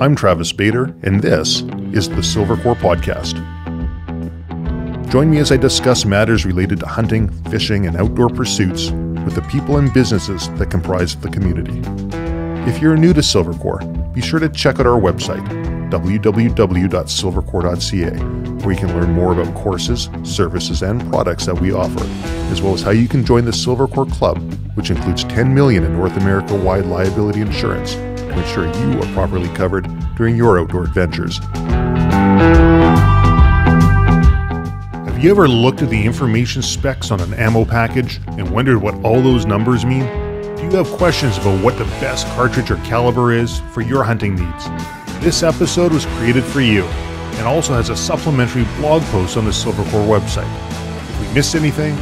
I'm Travis Bader, and this is the Silvercore Podcast. Join me as I discuss matters related to hunting, fishing, and outdoor pursuits with the people and businesses that comprise the community. If you're new to Silvercore, be sure to check out our website, www.silvercore.ca, where you can learn more about courses, services, and products that we offer, as well as how you can join the Silvercore Club, which includes 10 million in North America-wide liability insurance to ensure you are properly covered during your outdoor adventures. Have you ever looked at the information specs on an ammo package and wondered what all those numbers mean? Do you have questions about what the best cartridge or caliber is for your hunting needs? This episode was created for you and also has a supplementary blog post on the Silvercore website. If we missed anything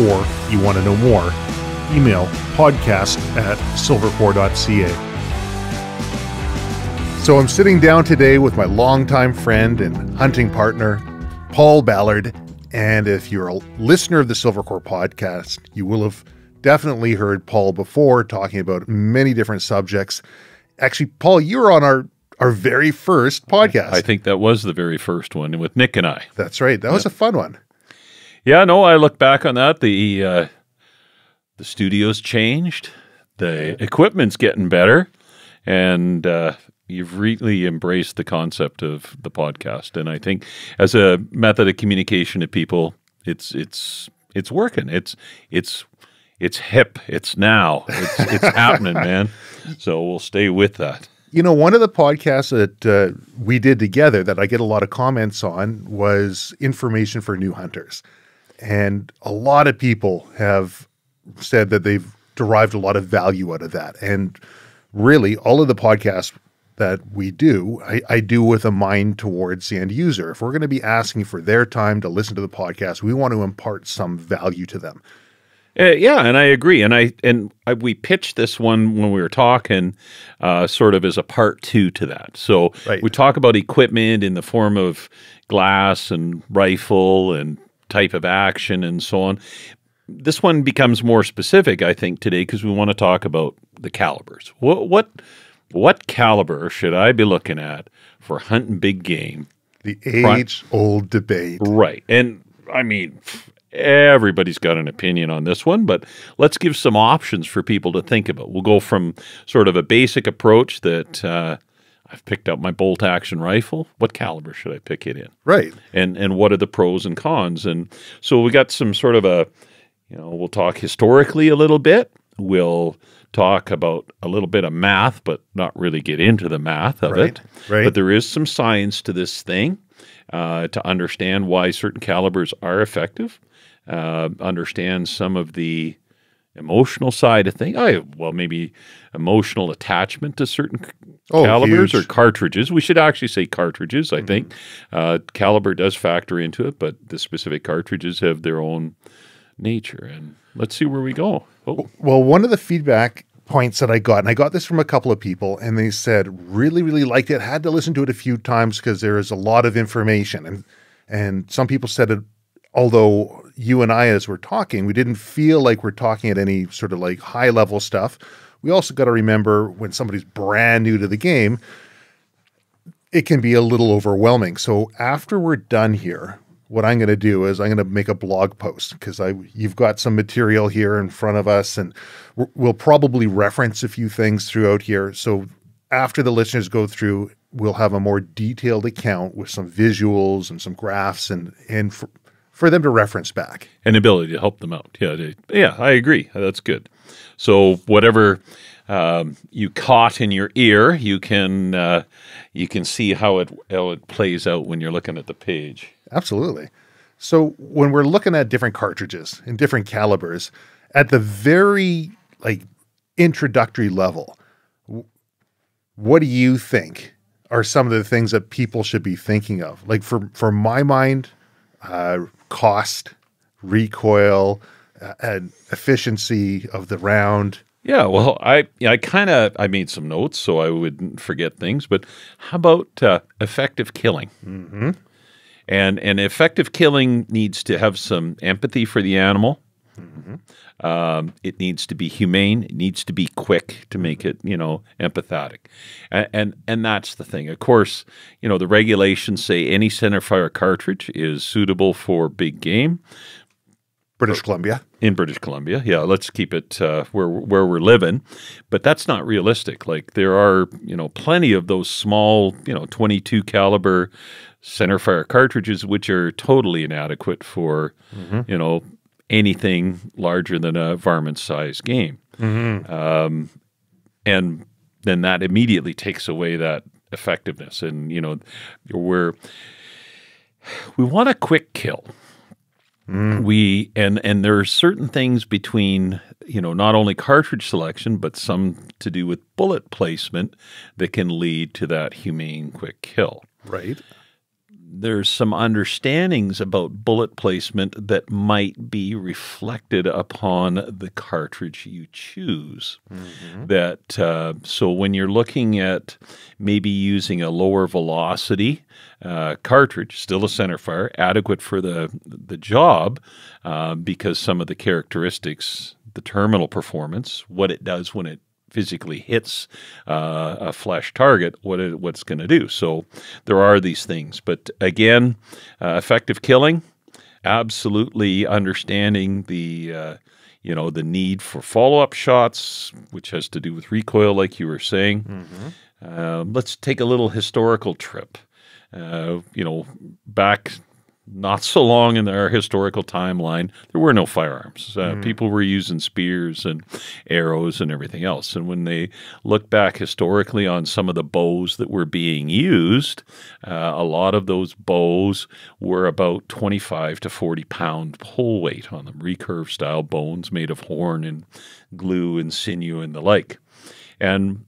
or you want to know more, email podcast at silvercore.ca. So I'm sitting down today with my longtime friend and hunting partner, Paul Ballard. And if you're a listener of the Silvercore podcast, you will have definitely heard Paul before talking about many different subjects. Actually, Paul, you were on our our very first podcast. I think that was the very first one with Nick and I. That's right. That was a fun one. Yeah, no, I look back on that. The uh, the studio's changed. The equipment's getting better, and uh, you've really embraced the concept of the podcast. And I think as a method of communication to people, it's it's it's working. It's it's it's hip. It's now. It's it's happening, man. So we'll stay with that. You know, one of the podcasts that uh, we did together that I get a lot of comments on was information for new hunters. And a lot of people have said that they've derived a lot of value out of that. And really, all of the podcasts that we do, I, I, do with a mind towards the end user. If we're going to be asking for their time to listen to the podcast, we want to impart some value to them. Uh, yeah, and I agree. And I and I, we pitched this one when we were talking, uh, sort of as a part two to that. So right. we talk about equipment in the form of glass and rifle and type of action and so on. This one becomes more specific, I think, today because we want to talk about the calibers. What what what caliber should I be looking at for hunting big game? The age old debate. Right. And I mean, everybody's got an opinion on this one, but let's give some options for people to think about. We'll go from sort of a basic approach that uh, I've picked up my bolt action rifle. What caliber should I pick it in? Right. And and what are the pros and cons? And so we got some sort of a, you know, we'll talk historically a little bit. We'll talk about a little bit of math, but not really get into the math of right, it. Right. But there is some science to this thing uh, to understand why certain calibers are effective, uh, understand some of the emotional side of things. I well, maybe emotional attachment to certain oh, calibers huge. or cartridges. We should actually say cartridges. I mm-hmm. think uh, caliber does factor into it, but the specific cartridges have their own nature. And let's see where we go. Oh. Well, one of the feedback points that I got, and I got this from a couple of people, and they said really, really liked it. Had to listen to it a few times because there is a lot of information, and and some people said it. Although you and I, as we're talking, we didn't feel like we're talking at any sort of like high level stuff. We also got to remember when somebody's brand new to the game, it can be a little overwhelming. So after we're done here, what I'm going to do is I'm going to make a blog post because I you've got some material here in front of us, and we'll probably reference a few things throughout here. So after the listeners go through, we'll have a more detailed account with some visuals and some graphs, and and for, for them to reference back. An ability to help them out. Yeah, they, yeah, I agree. That's good. So whatever um, you caught in your ear, you can uh, you can see how it how it plays out when you're looking at the page. Absolutely. So when we're looking at different cartridges and different calibers, at the very like introductory level, what do you think are some of the things that people should be thinking of? Like for for my mind, uh, cost, recoil, uh, and efficiency of the round. Yeah, well, I I kind of I made some notes so I wouldn't forget things. But how about uh, effective killing? Mm-hmm. And and effective killing needs to have some empathy for the animal. Mm-hmm. Um, it needs to be humane. It needs to be quick to make it, you know, empathetic, and, and and that's the thing. Of course, you know the regulations say any centerfire cartridge is suitable for big game. British Columbia. In British Columbia, yeah. Let's keep it uh, where where we're living, but that's not realistic. Like there are, you know, plenty of those small, you know, 22 caliber centerfire cartridges, which are totally inadequate for, mm-hmm. you know, anything larger than a varmint size game. Mm-hmm. Um, and then that immediately takes away that effectiveness. And, you know, we're, we want a quick kill. Mm. We and and there are certain things between you know not only cartridge selection but some to do with bullet placement that can lead to that humane quick kill. Right there's some understandings about bullet placement that might be reflected upon the cartridge you choose. Mm-hmm. That uh, so when you're looking at maybe using a lower velocity uh, cartridge, still a centerfire, adequate for the the job, uh, because some of the characteristics, the terminal performance, what it does when it physically hits uh, a flesh target, what it, what's going to do. So there are these things, but again, uh, effective killing, absolutely understanding the uh, you know the need for follow up shots, which has to do with recoil, like you were saying. Mm-hmm. Um, let's take a little historical trip. Uh, you know, back not so long in our historical timeline, there were no firearms. Uh, mm. People were using spears and arrows and everything else. And when they look back historically on some of the bows that were being used, uh, a lot of those bows were about 25 to 40 pound pull weight on them, recurve style bones made of horn and glue and sinew and the like. And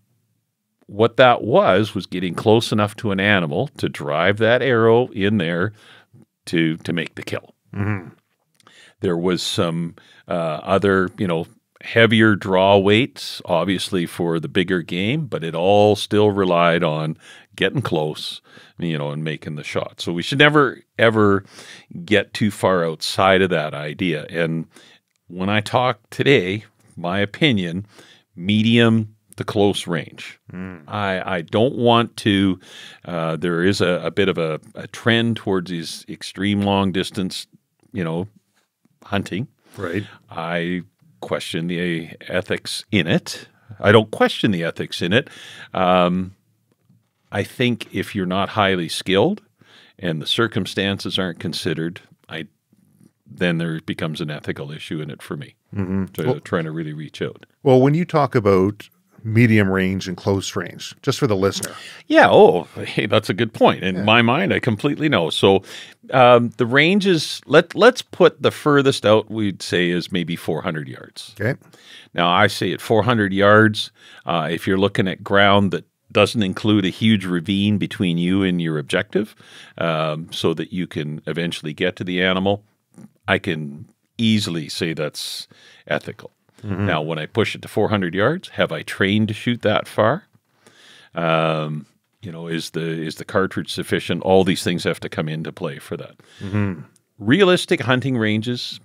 what that was was getting close enough to an animal to drive that arrow in there to to make the kill. Mm-hmm. There was some uh, other, you know, heavier draw weights, obviously for the bigger game, but it all still relied on getting close, you know, and making the shot. So we should never ever get too far outside of that idea. And when I talk today, my opinion, medium the close range. Mm. I, I don't want to. Uh, there is a, a bit of a, a, trend towards these extreme long distance, you know, hunting. Right. I question the ethics in it. I don't question the ethics in it. Um, I think if you're not highly skilled and the circumstances aren't considered, I then there becomes an ethical issue in it for me. Mm-hmm. To, well, trying to really reach out. Well, when you talk about medium range and close range, just for the listener. Yeah. Oh, hey, that's a good point. In yeah. my mind, I completely know. So um, the range is let let's put the furthest out we'd say is maybe 400 yards. Okay. Now I say at 400 yards, uh, if you're looking at ground that doesn't include a huge ravine between you and your objective, um, so that you can eventually get to the animal, I can easily say that's ethical. Mm-hmm. Now, when I push it to 400 yards, have I trained to shoot that far? Um, you know, is the is the cartridge sufficient? All these things have to come into play for that. Mm-hmm. Realistic hunting ranges,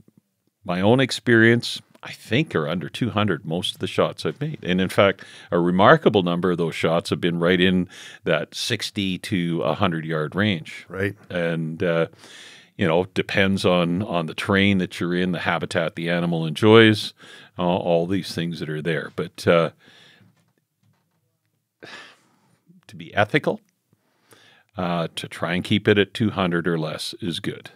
my own experience, I think are under 200 most of the shots I've made. And in fact, a remarkable number of those shots have been right in that 60 to 100 yard range. Right. And uh, you know, depends on on the terrain that you're in, the habitat the animal enjoys all, all these things that are there. But uh, to be ethical, uh, to try and keep it at 200 or less is good.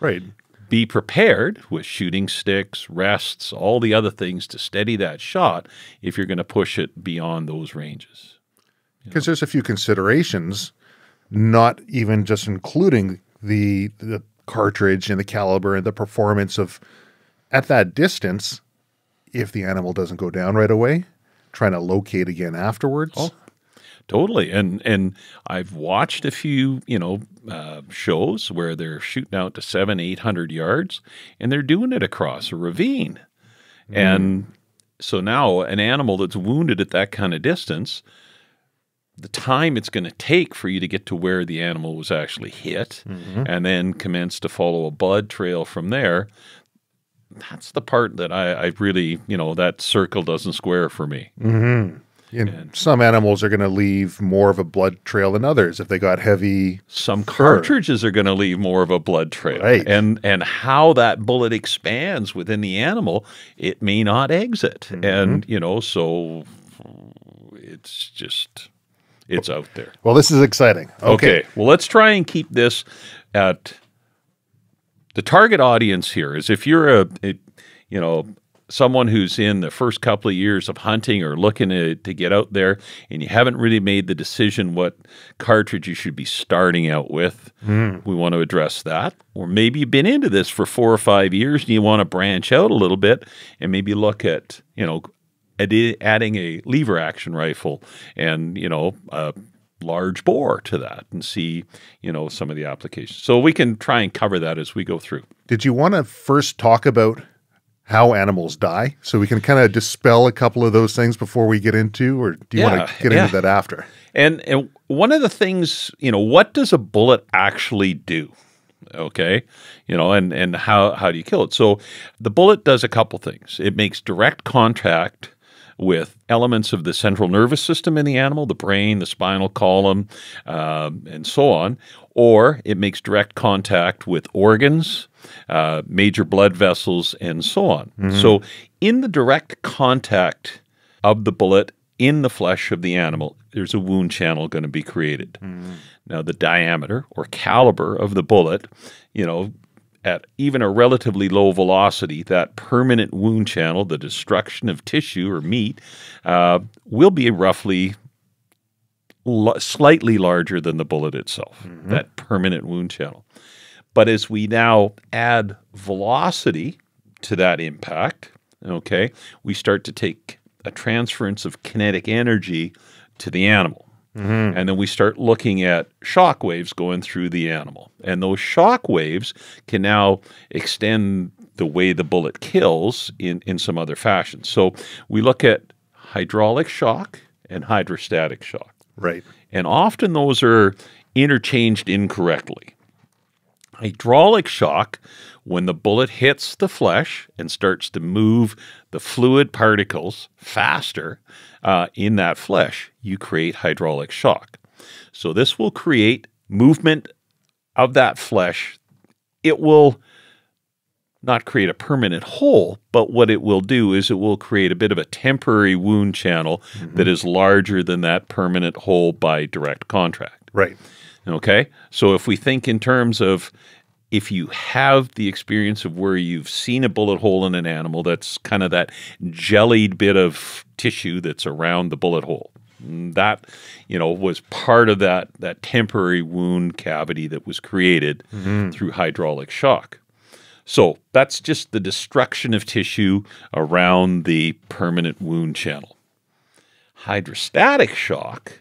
Right. Be prepared with shooting sticks, rests, all the other things to steady that shot if you're going to push it beyond those ranges. Because there's a few considerations, not even just including the the cartridge and the caliber and the performance of at that distance if the animal doesn't go down right away, trying to locate again afterwards. Oh, totally. And and I've watched a few, you know, uh, shows where they're shooting out to seven, eight hundred yards, and they're doing it across a ravine. Mm. And so now an animal that's wounded at that kind of distance, the time it's going to take for you to get to where the animal was actually hit, mm-hmm. and then commence to follow a blood trail from there that's the part that I, I really, you know, that circle doesn't square for me. Mm-hmm. And, and some animals are going to leave more of a blood trail than others if they got heavy. Some cartridges are going to leave more of a blood trail, right. and and how that bullet expands within the animal, it may not exit, mm-hmm. and you know, so it's just it's out there. Well, this is exciting. Okay. okay. Well, let's try and keep this at the target audience here is if you're a, a you know someone who's in the first couple of years of hunting or looking to, to get out there and you haven't really made the decision what cartridge you should be starting out with, mm. we want to address that. Or maybe you've been into this for four or five years and you want to branch out a little bit and maybe look at, you know, adding a lever action rifle and, you know, a large bore to that and see, you know, some of the applications. So we can try and cover that as we go through. Did you want to first talk about how animals die so we can kind of dispel a couple of those things before we get into or do you yeah, want to get yeah. into that after and, and one of the things you know what does a bullet actually do okay you know and and how how do you kill it so the bullet does a couple things it makes direct contact with elements of the central nervous system in the animal, the brain, the spinal column, um, and so on, or it makes direct contact with organs, uh, major blood vessels, and so on. Mm-hmm. So, in the direct contact of the bullet in the flesh of the animal, there's a wound channel going to be created. Mm-hmm. Now, the diameter or caliber of the bullet, you know, at even a relatively low velocity, that permanent wound channel, the destruction of tissue or meat, uh, will be roughly slightly larger than the bullet itself, mm-hmm. that permanent wound channel. But as we now add velocity to that impact, okay, we start to take a transference of kinetic energy to the animal. Mm-hmm. And then we start looking at shock waves going through the animal. And those shock waves can now extend the way the bullet kills in, in some other fashion. So we look at hydraulic shock and hydrostatic shock. Right. And often those are interchanged incorrectly. Hydraulic shock, when the bullet hits the flesh and starts to move the fluid particles faster uh, in that flesh, you create hydraulic shock. So this will create movement of that flesh. It will not create a permanent hole, but what it will do is it will create a bit of a temporary wound channel mm-hmm. that is larger than that permanent hole by direct contact. Right. Okay. So if we think in terms of if you have the experience of where you've seen a bullet hole in an animal, that's kind of that jellied bit of tissue that's around the bullet hole. That, you know, was part of that that temporary wound cavity that was created mm-hmm. through hydraulic shock. So that's just the destruction of tissue around the permanent wound channel. Hydrostatic shock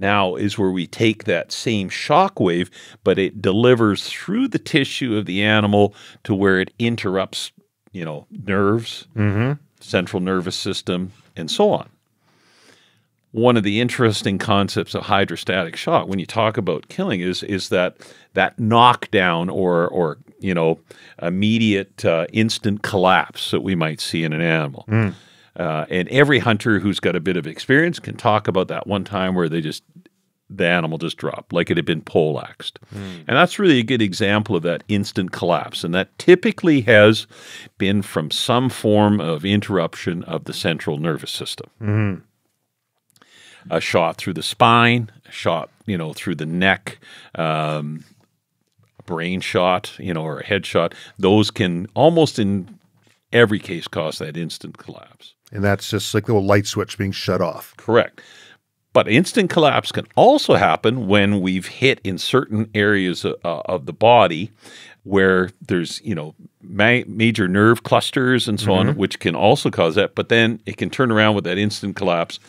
now is where we take that same shock wave, but it delivers through the tissue of the animal to where it interrupts, you know, nerves, mm-hmm. central nervous system, and so on one of the interesting concepts of hydrostatic shock when you talk about killing is is that that knockdown or or you know immediate uh, instant collapse that we might see in an animal. Mm. Uh, and every hunter who's got a bit of experience can talk about that one time where they just the animal just dropped like it had been poleaxed. Mm. And that's really a good example of that instant collapse. And that typically has been from some form of interruption of the central nervous system. Mm a shot through the spine, a shot, you know, through the neck, um, a brain shot, you know, or a head shot. Those can almost in every case cause that instant collapse. And that's just like the light switch being shut off. Correct. But instant collapse can also happen when we've hit in certain areas of, uh, of the body where there's, you know, ma- major nerve clusters and so mm-hmm. on, which can also cause that. But then it can turn around with that instant collapse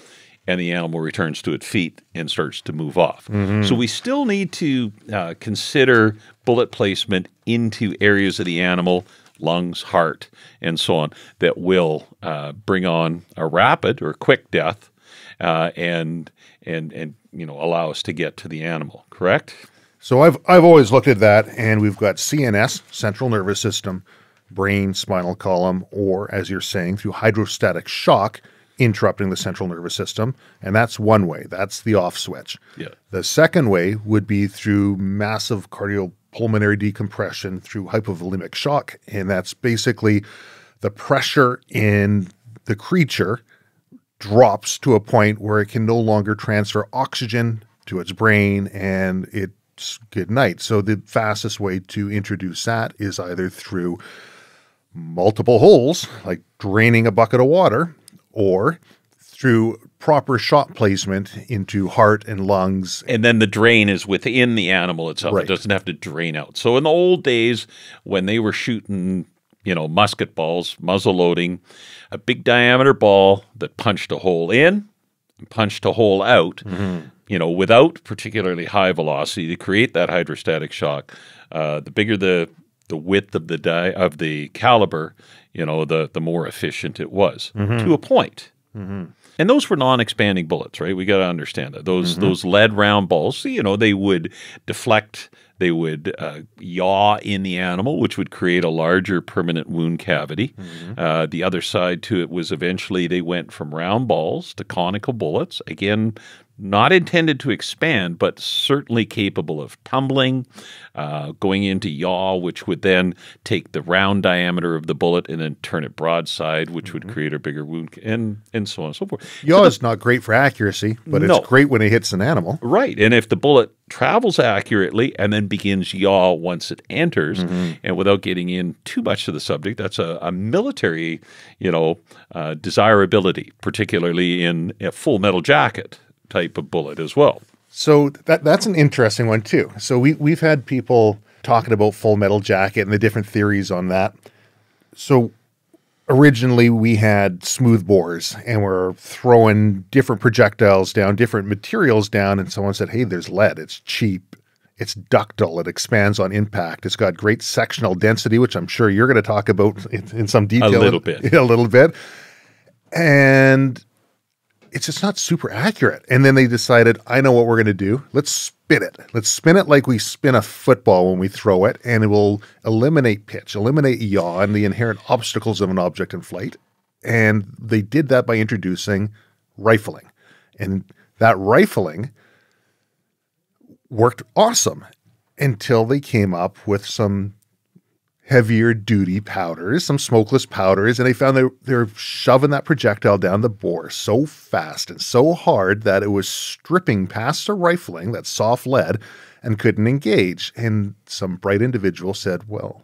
and the animal returns to its feet and starts to move off. Mm-hmm. So we still need to uh, consider bullet placement into areas of the animal, lungs, heart, and so on, that will uh, bring on a rapid or quick death uh, and and and you know allow us to get to the animal. Correct. So I've I've always looked at that, and we've got CNS, central nervous system, brain, spinal column, or as you're saying, through hydrostatic shock, interrupting the central nervous system. And that's one way. That's the off switch. Yeah. The second way would be through massive cardiopulmonary decompression through hypovolemic shock. And that's basically the pressure in the creature drops to a point where it can no longer transfer oxygen to its brain and it's good night. So the fastest way to introduce that is either through multiple holes, like draining a bucket of water, or through proper shot placement into heart and lungs. And then the drain is within the animal itself. Right. It doesn't have to drain out. So in the old days, when they were shooting, you know, musket balls, muzzle loading, a big diameter ball that punched a hole in and punched a hole out, mm-hmm. you know, without particularly high velocity to create that hydrostatic shock. Uh, the bigger the the width of the die of the caliber, you know, the the more efficient it was mm-hmm. to a point. Mm-hmm. And those were non-expanding bullets, right? We got to understand that those mm-hmm. those lead round balls, you know, they would deflect, they would uh, yaw in the animal, which would create a larger permanent wound cavity. Mm-hmm. Uh, the other side to it was eventually they went from round balls to conical bullets. Again, not intended to expand, but certainly capable of tumbling, uh, going into yaw, which would then take the round diameter of the bullet and then turn it broadside, which mm-hmm. would create a bigger wound, and and so on and so forth. Yaw so is not great for accuracy, but no. it's great when it hits an animal. Right, and if the bullet travels accurately and then begins yaw once it enters, mm-hmm. and without getting in too much to the subject, that's a, a military, you know, uh, desirability, particularly in a full metal jacket type of bullet as well. So that that's an interesting one too. So we we've had people talking about Full Metal Jacket and the different theories on that. So originally we had smooth bores and we're throwing different projectiles down, different materials down, and someone said, "Hey, there's lead. It's cheap. It's ductile. It expands on impact. It's got great sectional density, which I'm sure you're going to talk about in, in some detail. A little bit. A little bit. And it's just not super accurate. And then they decided, I know what we're going to do. Let's spin it. Let's spin it like we spin a football when we throw it, and it will eliminate pitch, eliminate yaw, and the inherent obstacles of an object in flight. And they did that by introducing rifling. And that rifling worked awesome until they came up with some heavier duty powders, some smokeless powders, and they found they, they were shoving that projectile down the bore so fast and so hard that it was stripping past the rifling, that soft lead, and couldn't engage. And some bright individual said, Well,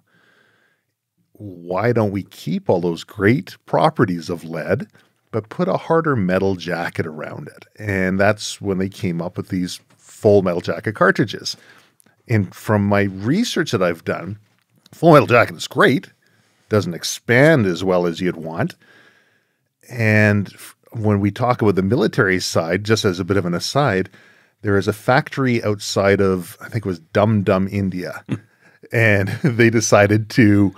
why don't we keep all those great properties of lead, but put a harder metal jacket around it? And that's when they came up with these full metal jacket cartridges. And from my research that I've done, Full Metal Jacket is great, doesn't expand as well as you'd want. And when we talk about the military side, just as a bit of an aside, there is a factory outside of, I think it was Dum Dum, India. Hmm. and they decided to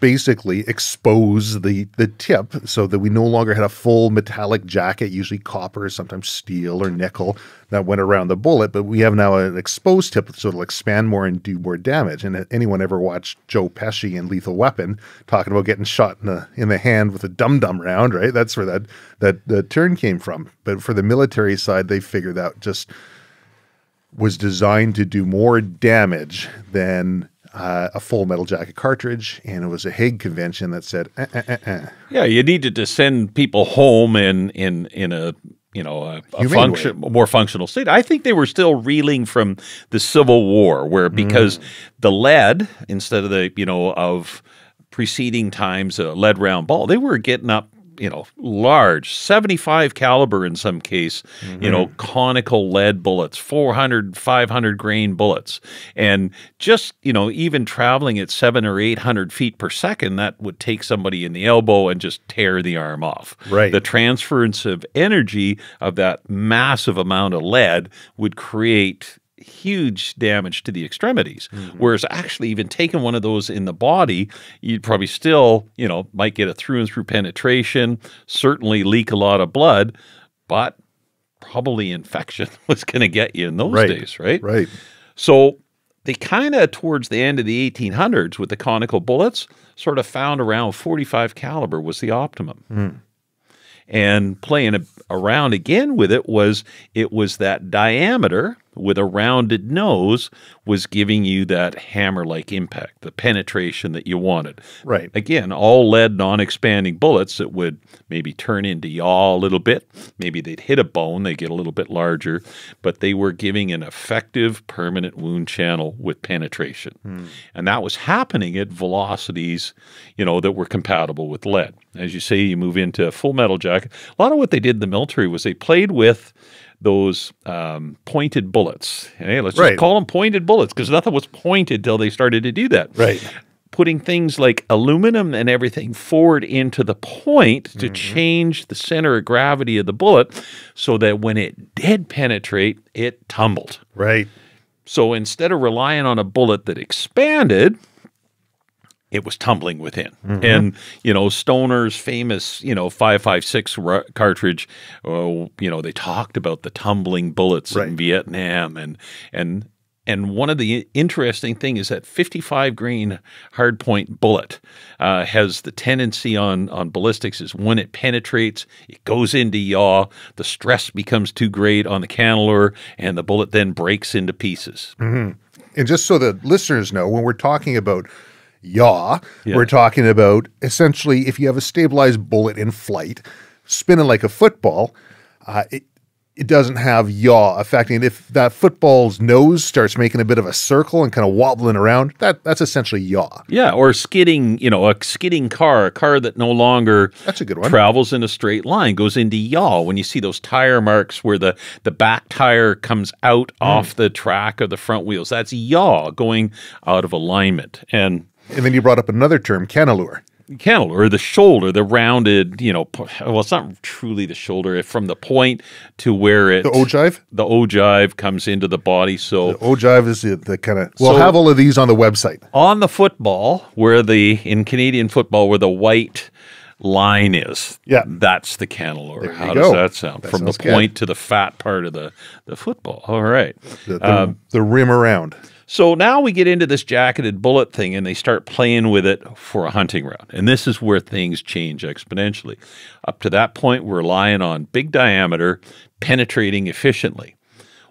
basically expose the the tip so that we no longer had a full metallic jacket, usually copper, sometimes steel or nickel, that went around the bullet. But we have now an exposed tip, so it'll expand more and do more damage. And uh, anyone ever watched Joe Pesci in Lethal Weapon talking about getting shot in the in the hand with a dum dum round, right? That's where that that the turn came from. But for the military side, they figured out just was designed to do more damage than uh, a full metal jacket cartridge, and it was a Hague convention that said, eh, eh, eh, "Yeah, you needed to send people home in in in a you know a, a function more functional state." I think they were still reeling from the Civil War, where because mm. the lead instead of the you know of preceding times a lead round ball, they were getting up you know, large, 75 caliber in some case, mm-hmm. you know, mm-hmm. conical lead bullets, 400, 500 grain bullets. And just, you know, even traveling at seven or 800 feet per second, that would take somebody in the elbow and just tear the arm off. Right. The transference of energy of that massive amount of lead would create huge damage to the extremities. Mm-hmm. Whereas actually, even taking one of those in the body, you'd probably still, you know, might get a through and through penetration, certainly leak a lot of blood, but probably infection was going to get you in those right. days, right? Right. So they kind of towards the end of the 1800s with the conical bullets sort of found around 45 caliber was the optimum. Mm. And playing a, around again with it was it was that diameter with a rounded nose was giving you that hammer like impact, the penetration that you wanted. Right. Again, all lead non expanding bullets that would maybe turn into yaw a little bit. Maybe they'd hit a bone, they get a little bit larger, but they were giving an effective permanent wound channel with penetration. Hmm. And that was happening at velocities, you know, that were compatible with lead. As you say, you move into full metal jacket. A lot of what they did in the military was they played with those um, pointed bullets. Hey, let's right. just call them pointed bullets because nothing was pointed till they started to do that. Right. Putting things like aluminum and everything forward into the point to mm-hmm. change the center of gravity of the bullet so that when it did penetrate, it tumbled. Right. So instead of relying on a bullet that expanded, it was tumbling within. Mm-hmm. And, you know, Stoner's famous, you know, 556 r- cartridge, uh, you know, they talked about the tumbling bullets right. in Vietnam and and and one of the interesting thing is that 55 grain hardpoint bullet uh, has the tendency on on ballistics is when it penetrates, it goes into yaw, the stress becomes too great on the cantilever, and the bullet then breaks into pieces. Mm-hmm. And just so the listeners know, when we're talking about yaw. Yeah. We're talking about essentially if you have a stabilized bullet in flight, spinning like a football, uh, it, it doesn't have yaw affecting it. If that football's nose starts making a bit of a circle and kind of wobbling around, that that's essentially yaw. Yeah, or skidding, you know, a skidding car, a car that no longer that's a good one. travels in a straight line, goes into yaw. When you see those tire marks where the, the back tire comes out mm. off the track of the front wheels, that's yaw going out of alignment. And and then you brought up another term, cantilever. Cantilever, the shoulder, the rounded, you know, well, it's not truly the shoulder. From the point to where it the ogive, the ogive comes into the body. So the ogive is the, the kind of. We'll so have all of these on the website. On the football, where the in Canadian football, where the white line is. Yeah. That's the cantilever. How does that sound? That From the point good. to the fat part of the, the football. All right. The, the, um, the rim around. So now we get into this jacketed bullet thing and they start playing with it for a hunting round. And this is where things change exponentially. Up to that point, we're relying on big diameter, penetrating efficiently.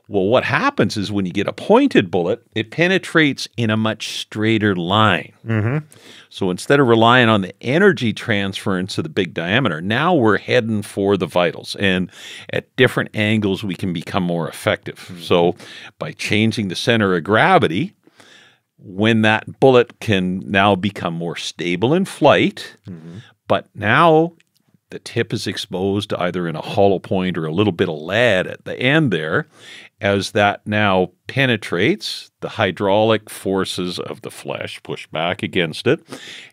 Well, what happens is when you get a pointed bullet, it penetrates in a much straighter line. Mm-hmm. So instead of relying on the energy transference of the big diameter, now we're heading for the vitals. And at different angles, we can become more effective. Mm-hmm. So by changing the center of gravity, when that bullet can now become more stable in flight, mm-hmm. but now the tip is exposed either in a hollow point or a little bit of lead at the end there as that now penetrates, the hydraulic forces of the flesh push back against it,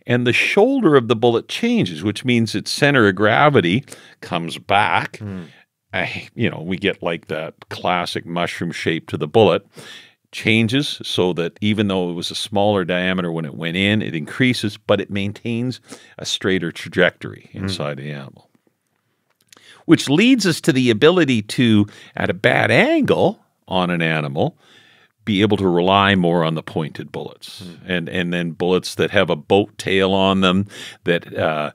and the shoulder of the bullet changes, which means its center of gravity comes back. Mm. Uh, you know, we get like that classic mushroom shape to the bullet. Changes so that even though it was a smaller diameter when it went in, it increases, but it maintains a straighter trajectory hmm. inside mm. the animal which leads us to the ability to, at a bad angle on an animal, be able to rely more on the pointed bullets mm. and and then bullets that have a boat tail on them that uh,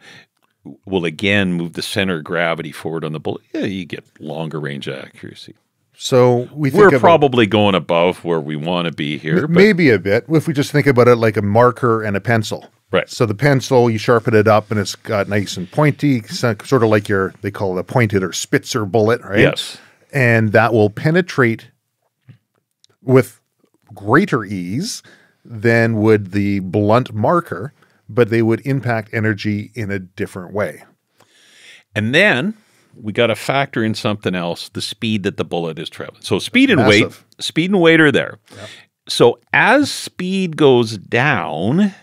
will again move the center of gravity forward on the bullet. Yeah, you get longer range accuracy. So we we're probably going above where we want to be here. Maybe a bit if we just think about it like a marker and a pencil. Right. So the pencil, you sharpen it up, and it's got nice and pointy, sort of like your they call it a pointed or Spitzer bullet, right? Yes. And that will penetrate with greater ease than would the blunt marker, but they would impact energy in a different way. And then we got to factor in something else: the speed that the bullet is traveling. So speed and weight, speed and weight are there. Yep. So as speed goes down,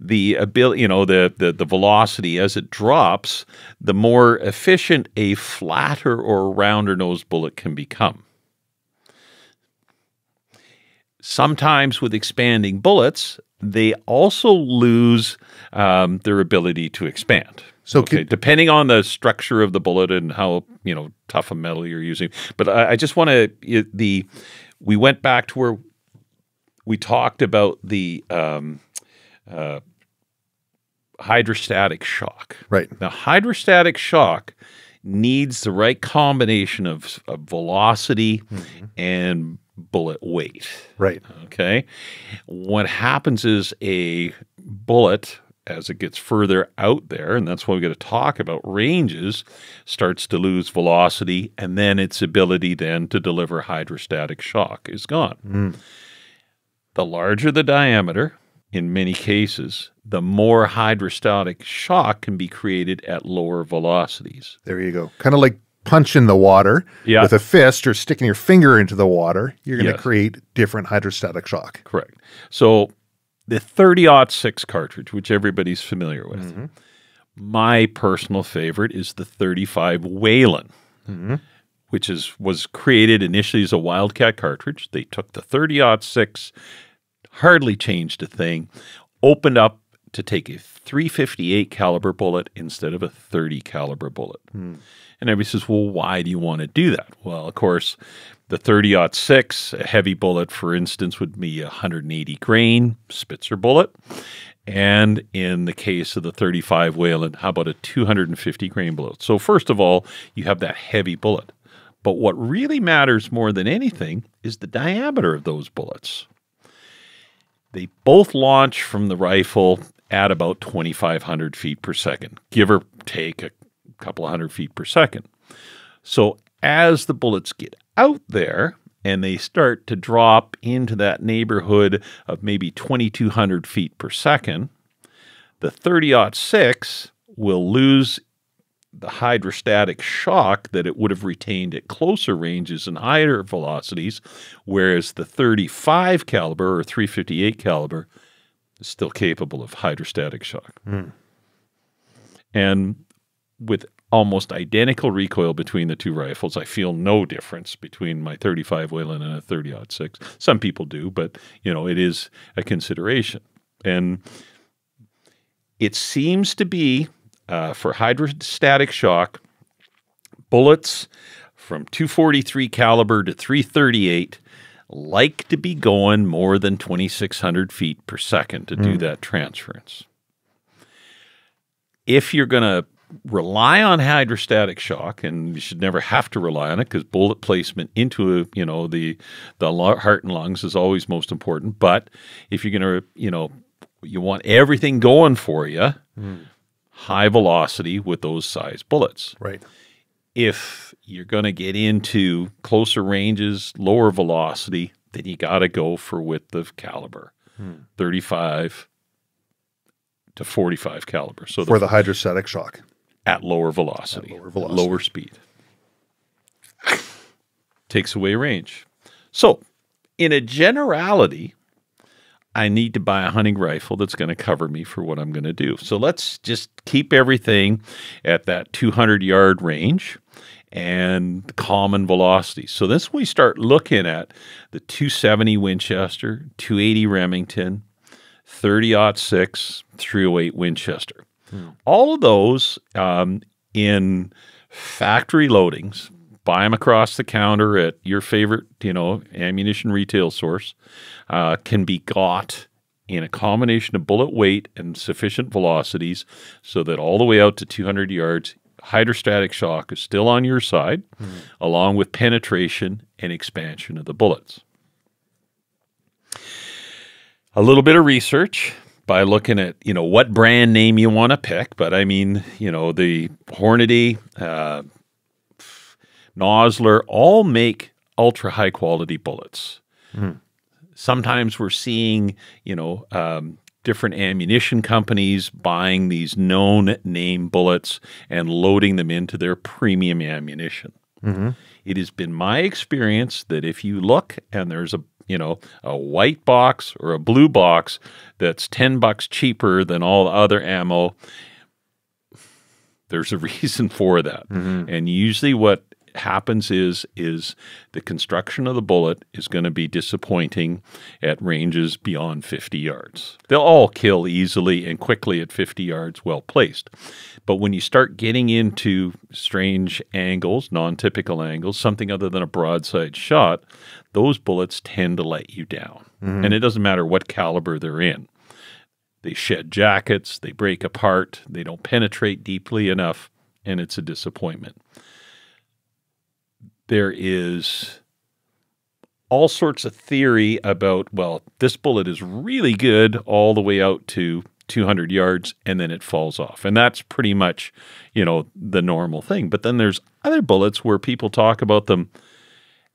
the ability, you know, the, the the velocity as it drops, the more efficient a flatter or rounder nose bullet can become. Sometimes with expanding bullets, they also lose um, their ability to expand. So, okay, depending on the structure of the bullet and how you know tough a metal you're using, but I, I just want to the we went back to where we talked about the um, uh, hydrostatic shock. Right. Now, hydrostatic shock needs the right combination of, of velocity mm-hmm. and bullet weight. Right. Okay. What happens is a bullet, as it gets further out there, and that's why we got to talk about ranges, starts to lose velocity, and then its ability then to deliver hydrostatic shock is gone. Mm. The larger the diameter, in many cases, the more hydrostatic shock can be created at lower velocities. There you go. Kind of like punching the water yeah. with a fist or sticking your finger into the water, you're going to yes. create different hydrostatic shock. Correct. So the 30 6 cartridge, which everybody's familiar with, mm-hmm. my personal favorite is the 35 Whelen. Mm-hmm. Which is was created initially as a Wildcat cartridge. They took the 30 6 hardly changed a thing, opened up to take a 358 caliber bullet instead of a 30 caliber bullet. Hmm. And everybody says, well, why do you want to do that? Well, of course, the 30 6, a heavy bullet, for instance, would be a 180 grain Spitzer bullet. And in the case of the 35 Whelen, how about a 250 grain bullet? So, first of all, you have that heavy bullet. But what really matters more than anything is the diameter of those bullets. They both launch from the rifle at about 2,500 feet per second, give or take a couple of hundred feet per second. So as the bullets get out there and they start to drop into that neighborhood of maybe 2,200 feet per second, the 30 6 will lose the hydrostatic shock that it would have retained at closer ranges and higher velocities, whereas the 35 caliber or 358 caliber is still capable of hydrostatic shock. Mm. And with almost identical recoil between the two rifles, I feel no difference between my 35 Whelen and a 30 6. Some people do, but you know, it is a consideration. And it seems to be uh, for hydrostatic shock, bullets from 243 caliber to 338 like to be going more than 2,600 feet per second to mm. do hmm. that transference. If you're going to rely on hydrostatic shock, and you should never have to rely on it because bullet placement into a, you know the the heart and lungs is always most important. But if you're going to you know you want everything going for you, mm high velocity with those size bullets. Right. If you're going to get into closer ranges, lower velocity, then you got to go for width of caliber, hmm. 35 to 45 caliber. So for the, the hydrostatic shock at lower velocity, at lower, velocity. lower speed, takes away range. So, in a generality, I need to buy a hunting rifle that's going to cover me for what I'm going to do. So let's just keep everything at that 200 yard range and common velocity. So this we start looking at the 270 Winchester, 280 Remington, 30 6, 308 Winchester. Hmm. All of those um, in factory loadings, buy them across the counter at your favorite, you know, ammunition retail source, uh, can be got in a combination of bullet weight and sufficient velocities so that all the way out to 200 yards, hydrostatic shock is still on your side, mm. along with penetration and expansion of the bullets. A little bit of research by looking at you know what brand name you want to pick, but I mean you know the Hornady, uh, Nosler all make ultra high quality bullets. Mm. Sometimes we're seeing, you know, um, different ammunition companies buying these known name bullets and loading them into their premium ammunition. Mm-hmm. It has been my experience that if you look and there's a you know a white box or a blue box that's 10 bucks cheaper than all the other ammo there's a reason for that mm-hmm. and usually what happens is is the construction of the bullet is going to be disappointing at ranges beyond 50 yards. They'll all kill easily and quickly at 50 yards well placed. But when you start getting into strange angles, non-typical angles, something other than a broadside shot, those bullets tend to let you down. Mm-hmm. And it doesn't matter what caliber they're in. They shed jackets, they break apart, they don't penetrate deeply enough, and it's a disappointment there is all sorts of theory about, well, this bullet is really good all the way out to 200 yards and then it falls off. And that's pretty much, you know, the normal thing. But then there's other bullets where people talk about them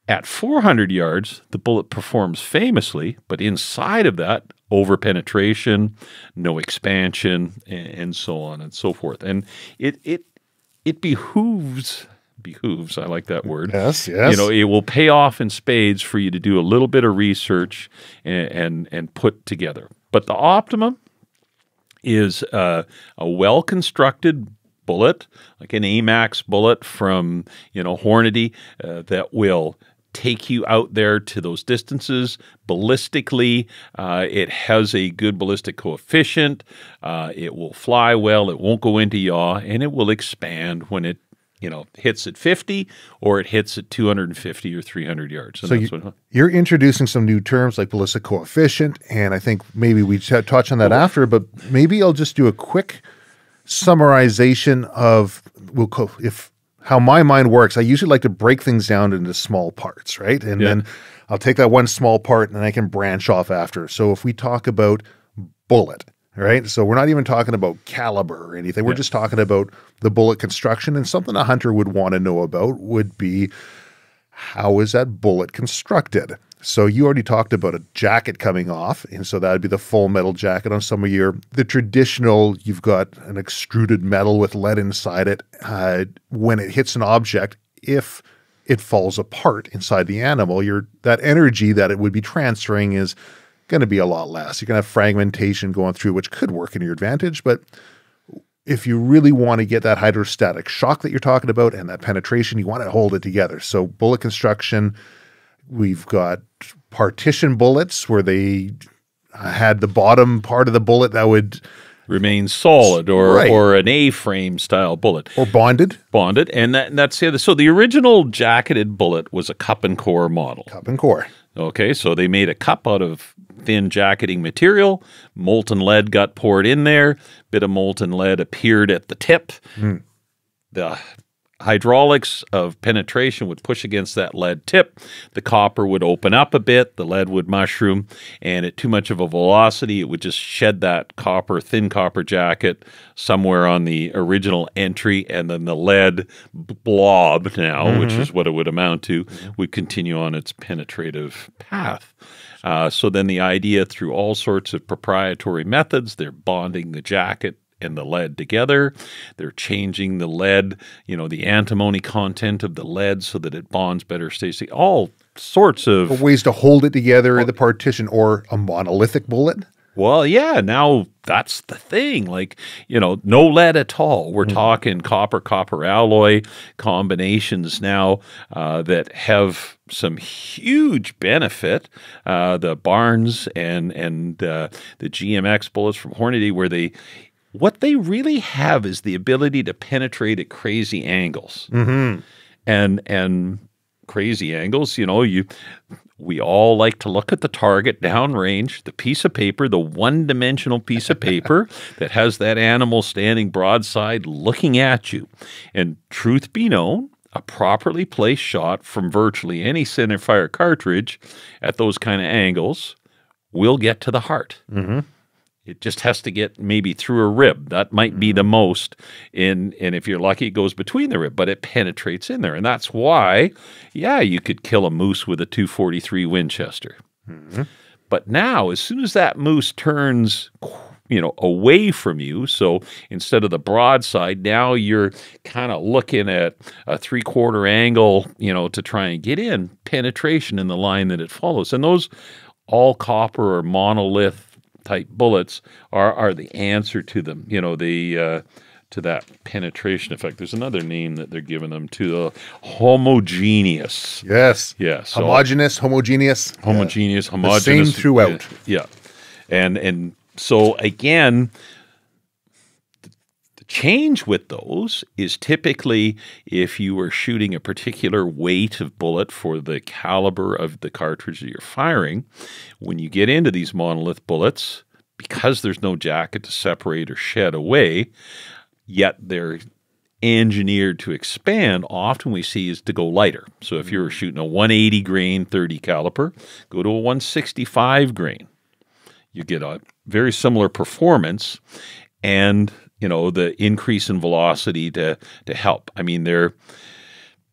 at 400 yards, the bullet performs famously, but inside of that, over penetration, no expansion, and, so on and so forth. And it it it behooves behooves. I like that word. Yes, yes. You know, it will pay off in spades for you to do a little bit of research and and, and put together. But the optimum is uh, a well constructed bullet, like an AMAX bullet from you know Hornady, uh, that will take you out there to those distances ballistically. Uh, it has a good ballistic coefficient. Uh, it will fly well. It won't go into yaw, and it will expand when it you know hits at 50 or it hits at 250 or 300 yards. so you, are introducing some new terms like ballistic coefficient, and I think maybe we touch on that after. But maybe I'll just do a quick summarization of we'll if how my mind works. I usually like to break things down into small parts, right? And yeah. then I'll take that one small part and then I can branch off after. So if we talk about bullet, right? So we're not even talking about caliber or anything. We're just talking about the bullet construction. And something a hunter would want to know about would be how is that bullet constructed? So you already talked about a jacket coming off, and so that would be the full metal jacket on some of your the traditional. You've got an extruded metal with lead inside it. Uh, when it hits an object, if it falls apart inside the animal, your that energy that it would be transferring is going to be a lot less. You're going to have fragmentation going through, which could work in your advantage. But if you really want to get that hydrostatic shock that you're talking about and that penetration, you want to hold it together. So, bullet construction, we've got partition bullets where they had the bottom part of the bullet that would remain solid or right. or an A-frame style bullet or bonded bonded and, that, and that's the other so the original jacketed bullet was a cup and core model cup and core okay so they made a cup out of thin jacketing material. Molten lead got poured in there. Bit of molten lead appeared at the tip. Mm. The hydraulics of penetration would push against that lead tip. The copper would open up a bit, the lead would mushroom, and at too much of a velocity, it would just shed that copper, thin copper jacket somewhere on the original entry, and then the lead blob now, mm-hmm. which is what it would amount to, would continue on its penetrative path. Uh, so then the idea through all sorts of proprietary methods, they're bonding the jacket and the lead together. They're changing the lead, you know, the antimony content of the lead so that it bonds better, stays all sorts of ways to hold it together in the partition or a monolithic bullet. Well, yeah, now that's the thing. Like, you know, no lead at all. We're mm-hmm. talking copper copper alloy combinations now uh, that have some huge benefit. Uh, the Barnes and and uh, the GMX bullets from Hornady, where they what they really have is the ability to penetrate at crazy angles. Mm-hmm. And and crazy angles. You know, you we all like to look at the target downrange, the piece of paper, the one dimensional piece of paper that has that animal standing broadside looking at you. And truth be known, a properly placed shot from virtually any centerfire cartridge at those kind of angles will get to the heart. Mm-hmm. It just has to get maybe through a rib. That might be the mm-hmm. most. In and if you're lucky, it goes between the rib, but it penetrates in there, and that's why, yeah, you could kill a moose with a 243 Winchester. Mm-hmm. But now, as soon as that moose turns, you know, away from you, so instead of the broadside, now you're kind of looking at a three quarter angle, you know, to try and get in penetration in the line that it follows, and those all copper or monolith type bullets are are the answer to them. You know, the uh, to that penetration effect. There's another name that they're giving them to the homogeneous. Yes. Yes. So homogeneous, homogeneous. Homogeneous, yeah. homogeneous. The same throughout. Yeah. And and so again, change with those is typically if you are shooting a particular weight of bullet for the caliber of the cartridge that you're firing, when you get into these monolith bullets, because there's no jacket to separate or shed away, yet they're engineered to expand, often we see is to go lighter. So if you're mm. shooting a 180 grain 30 caliber, go to a 165 grain. You get a very similar performance and you know the increase in velocity to to help. I mean, they're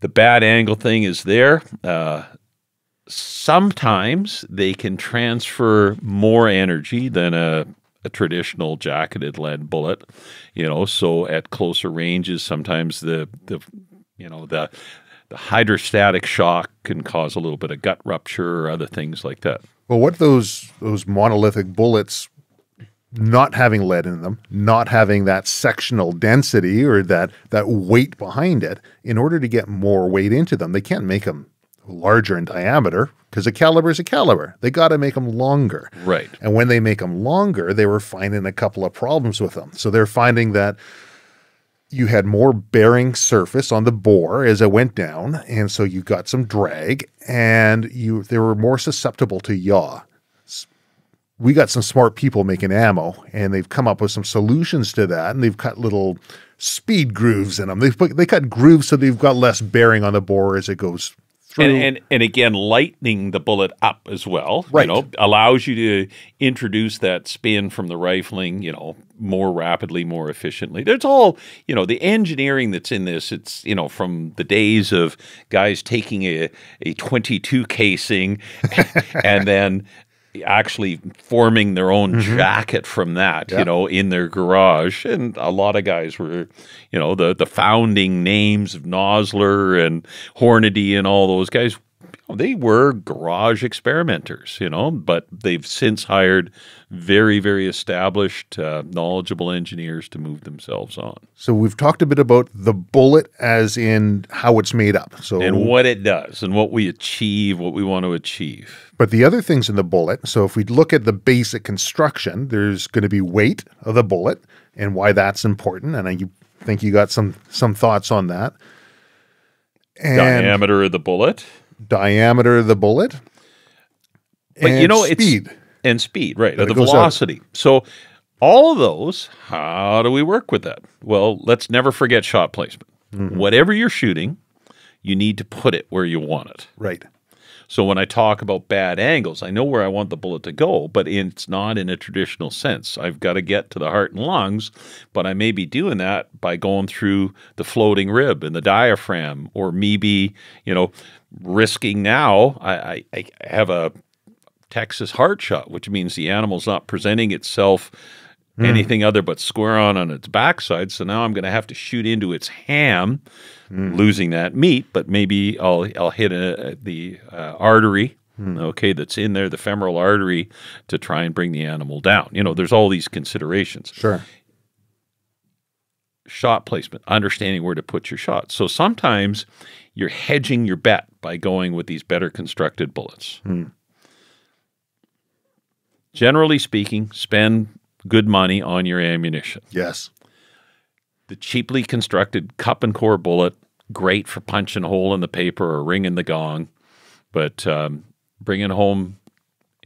the bad angle thing is there. Uh, sometimes they can transfer more energy than a, a traditional jacketed lead bullet. You know, so at closer ranges, sometimes the the you know the the hydrostatic shock can cause a little bit of gut rupture or other things like that. Well, what those those monolithic bullets not having lead in them, not having that sectional density or that that weight behind it, in order to get more weight into them, they can't make them larger in diameter because a caliber is a caliber. They got to make them longer. Right. And when they make them longer, they were finding a couple of problems with them. So they're finding that you had more bearing surface on the bore as it went down, and so you got some drag, and you they were more susceptible to yaw. We got some smart people making ammo, and they've come up with some solutions to that, and they've cut little speed grooves in them. They've put, they cut grooves so they've got less bearing on the bore as it goes through. And, and, and again, lightening the bullet up as well, right. you know, allows you to introduce that spin from the rifling, you know, more rapidly, more efficiently. There's all, you know, the engineering that's in this. It's, you know, from the days of guys taking a, a 22 casing and then actually forming their own mm-hmm. jacket from that, you know, in their garage. And a lot of guys were, you know, the the founding names of Nosler and Hornady and all those guys. They were garage experimenters, you know, but they've since hired very, very established, uh, knowledgeable engineers to move themselves on. So we've talked a bit about the bullet as in how it's made up. So and what it does and what we achieve, what we want to achieve. But the other things in the bullet, so if we look at the basic construction, there's going to be weight of the bullet and why that's important. And I think you got some some thoughts on that. And diameter of the bullet. Diameter of the bullet. But you know, speed. It's, and speed, right? The velocity. Out. So all of those, how do we work with that? Well, let's never forget shot placement. Mm-hmm. Whatever you're shooting, you need to put it where you want it. Right. So when I talk about bad angles, I know where I want the bullet to go, but it's not in a traditional sense. I've got to get to the heart and lungs, but I may be doing that by going through the floating rib and the diaphragm, or maybe, you know, risking now. I, I, I have a Texas heart shot, which means the animal's not presenting itself mm. anything other but square on on its backside. So now I'm going to have to shoot into its ham mm. losing that meat, but maybe I'll I'll hit a, the uh, artery. Mm. Okay, that's in there, the femoral artery, to try and bring the animal down. You know, there's all these considerations. Sure. Shot placement, understanding where to put your shot. So sometimes you're hedging your bet by going with these better constructed bullets. Mm. Generally speaking, spend good money on your ammunition. Yes. The cheaply constructed cup and core bullet, great for punching a hole in the paper or ringing the gong, but um, bringing home,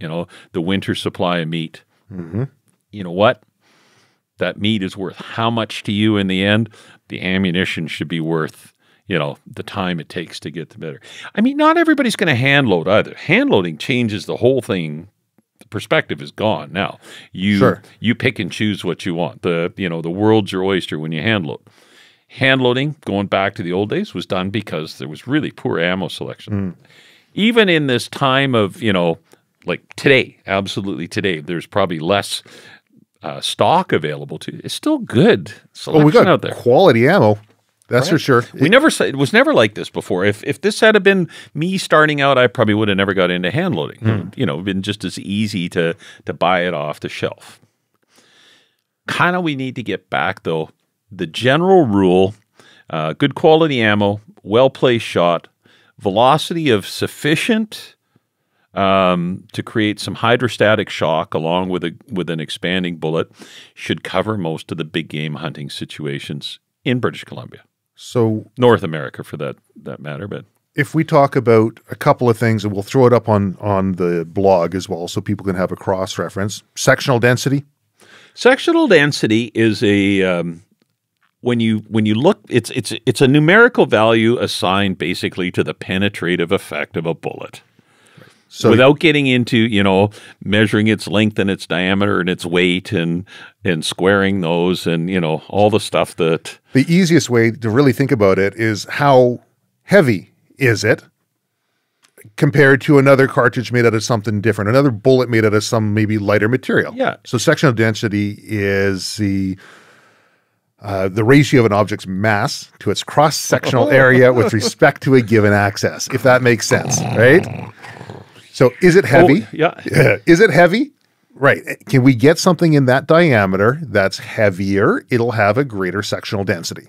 you know, the winter supply of meat. Mm-hmm. You know what? That meat is worth how much to you in the end? The ammunition should be worth, you know, the time it takes to get the better. I mean, not everybody's going to hand load either. Hand loading changes the whole thing the perspective is gone now. You sure. you pick and choose what you want. The you know the world's your oyster when you hand load. Hand loading, going back to the old days, was done because there was really poor ammo selection. Mm. Even in this time of you know like today, absolutely today, there's probably less uh, stock available to. It's still good selection well, we got out there. Quality ammo. That's right? for sure. We never said it was never like this before. If if this had been me starting out, I probably would have never got into hand loading. Mm. You know, been just as easy to to buy it off the shelf. Kind of, we need to get back though. the general rule uh, good quality ammo, well placed shot, velocity of sufficient um, to create some hydrostatic shock along with a with an expanding bullet should cover most of the big game hunting situations in British Columbia. So North America for that that matter, but if we talk about a couple of things and we'll throw it up on on the blog as well so people can have a cross reference sectional density. Sectional density is a um, when you when you look it's it's it's a numerical value assigned basically to the penetrative effect of a bullet so without getting into you know measuring its length and its diameter and its weight and and squaring those and you know all the stuff that the easiest way to really think about it is how heavy is it compared to another cartridge made out of something different, another bullet made out of some maybe lighter material. Yeah. So sectional density is the uh, the ratio of an object's mass to its cross sectional area with respect to a given axis, if that makes sense, right? So is it heavy? Oh, yeah. Is it heavy? Right. Can we get something in that diameter that's heavier? It'll have a greater sectional density.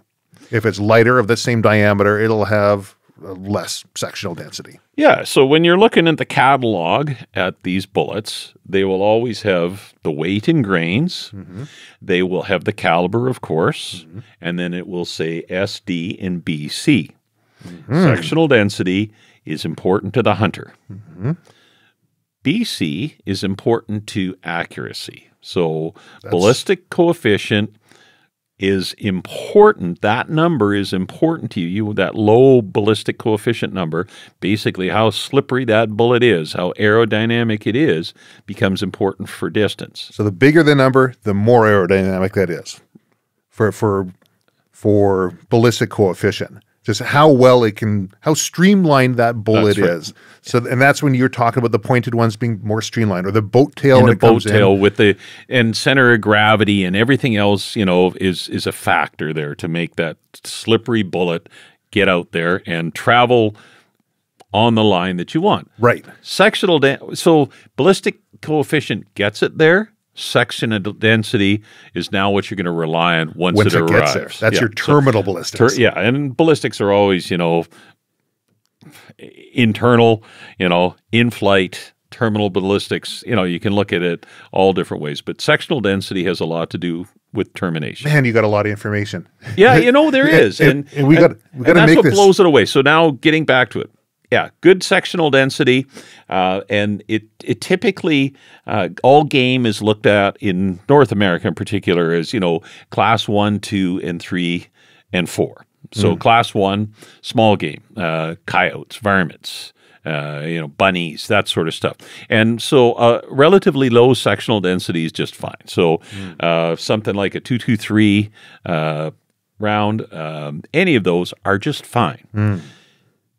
If it's lighter of the same diameter, it'll have less sectional density. Yeah. So when you're looking at the catalog at these bullets, they will always have the weight in grains. Mm-hmm. They will have the caliber, of course, mm-hmm. and then it will say SD and BC. Mm-hmm. Sectional density is important to the hunter. BC is important to accuracy. So That's... ballistic coefficient is important. That number is important to you. you. That low ballistic coefficient number, basically how slippery that bullet is, how aerodynamic it is, becomes important for distance. So the bigger the number, the more aerodynamic that is for for for ballistic coefficient just how well it can, how streamlined that bullet right. is. So, and that's when you're talking about the pointed ones being more streamlined, or the boat tail. And the boat tail in. with the and center of gravity and everything else, you know, is is a factor there to make that slippery bullet get out there and travel on the line that you want. Right. Sectional, so ballistic coefficient gets it there section density is now what you're going to rely on once, once it, it arrives. There. That's yeah. your terminal so, ballistics. Ter- yeah, and ballistics are always, you know, internal, you know, in flight, terminal ballistics. You know, you can look at it all different ways, but sectional density has a lot to do with termination. Man, you got a lot of information. Yeah, you know there is, and, and, and we got we got to make that's what this. blows it away. So now, getting back to it, yeah, good sectional density, uh, and it it typically uh, all game is looked at in North America in particular as you know class one, two, and three, and four. So mm. class one, small game, uh, coyotes, varmints, uh, you know, bunnies, that sort of stuff. And so uh, relatively low sectional density is just fine. So mm. uh, something like a 223 uh, round, um, any of those are just fine. Mm.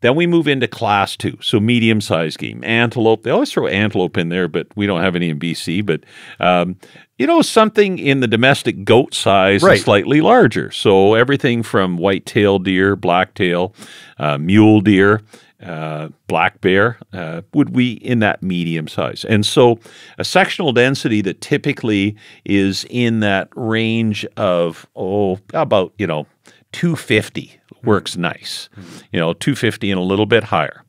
Then we move into class two, so medium sized game. Antelope, they always throw antelope in there, but we don't have any in BC. But, um, you know, something in the domestic goat size right. slightly larger. So everything from white-tailed deer, black-tail, uh, mule deer, uh, black bear uh, would be in that medium size. And so a sectional density that typically is in that range of, oh, about, you know, 250 works nice. You know, 250 and a little bit higher.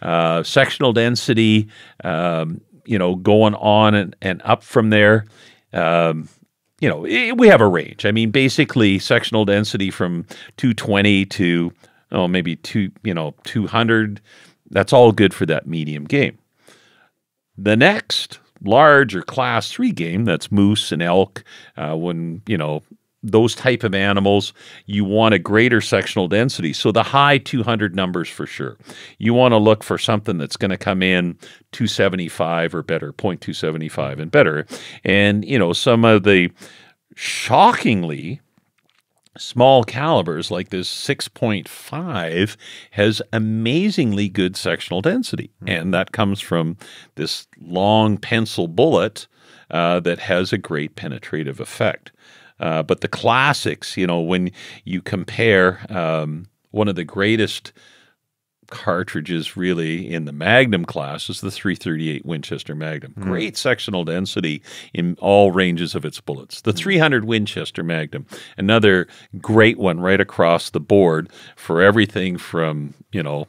Uh, sectional density, um, you know, going on and, and up from there. Um, you know, it, we have a range. I mean, basically, sectional density from 220 to oh, maybe two, you know, 200. That's all good for that medium game. The next large or class three game, that's moose and elk. Uh, when you know those type of animals, you want a greater sectional density. So the high 200 numbers for sure. You want to look for something that's going to come in 275 or better, 0.275 and better. And, you know, some of the shockingly small calibers like this 6.5 has amazingly good sectional density. Mm-hmm. And that comes from this long pencil bullet uh, that has a great penetrative effect. Uh, but the classics, you know, when you compare um, one of the greatest cartridges really in the Magnum class is the 338 Winchester Magnum. Mm. Great sectional density in all ranges of its bullets. The 300 Winchester Magnum, another great one right across the board for everything from, you know,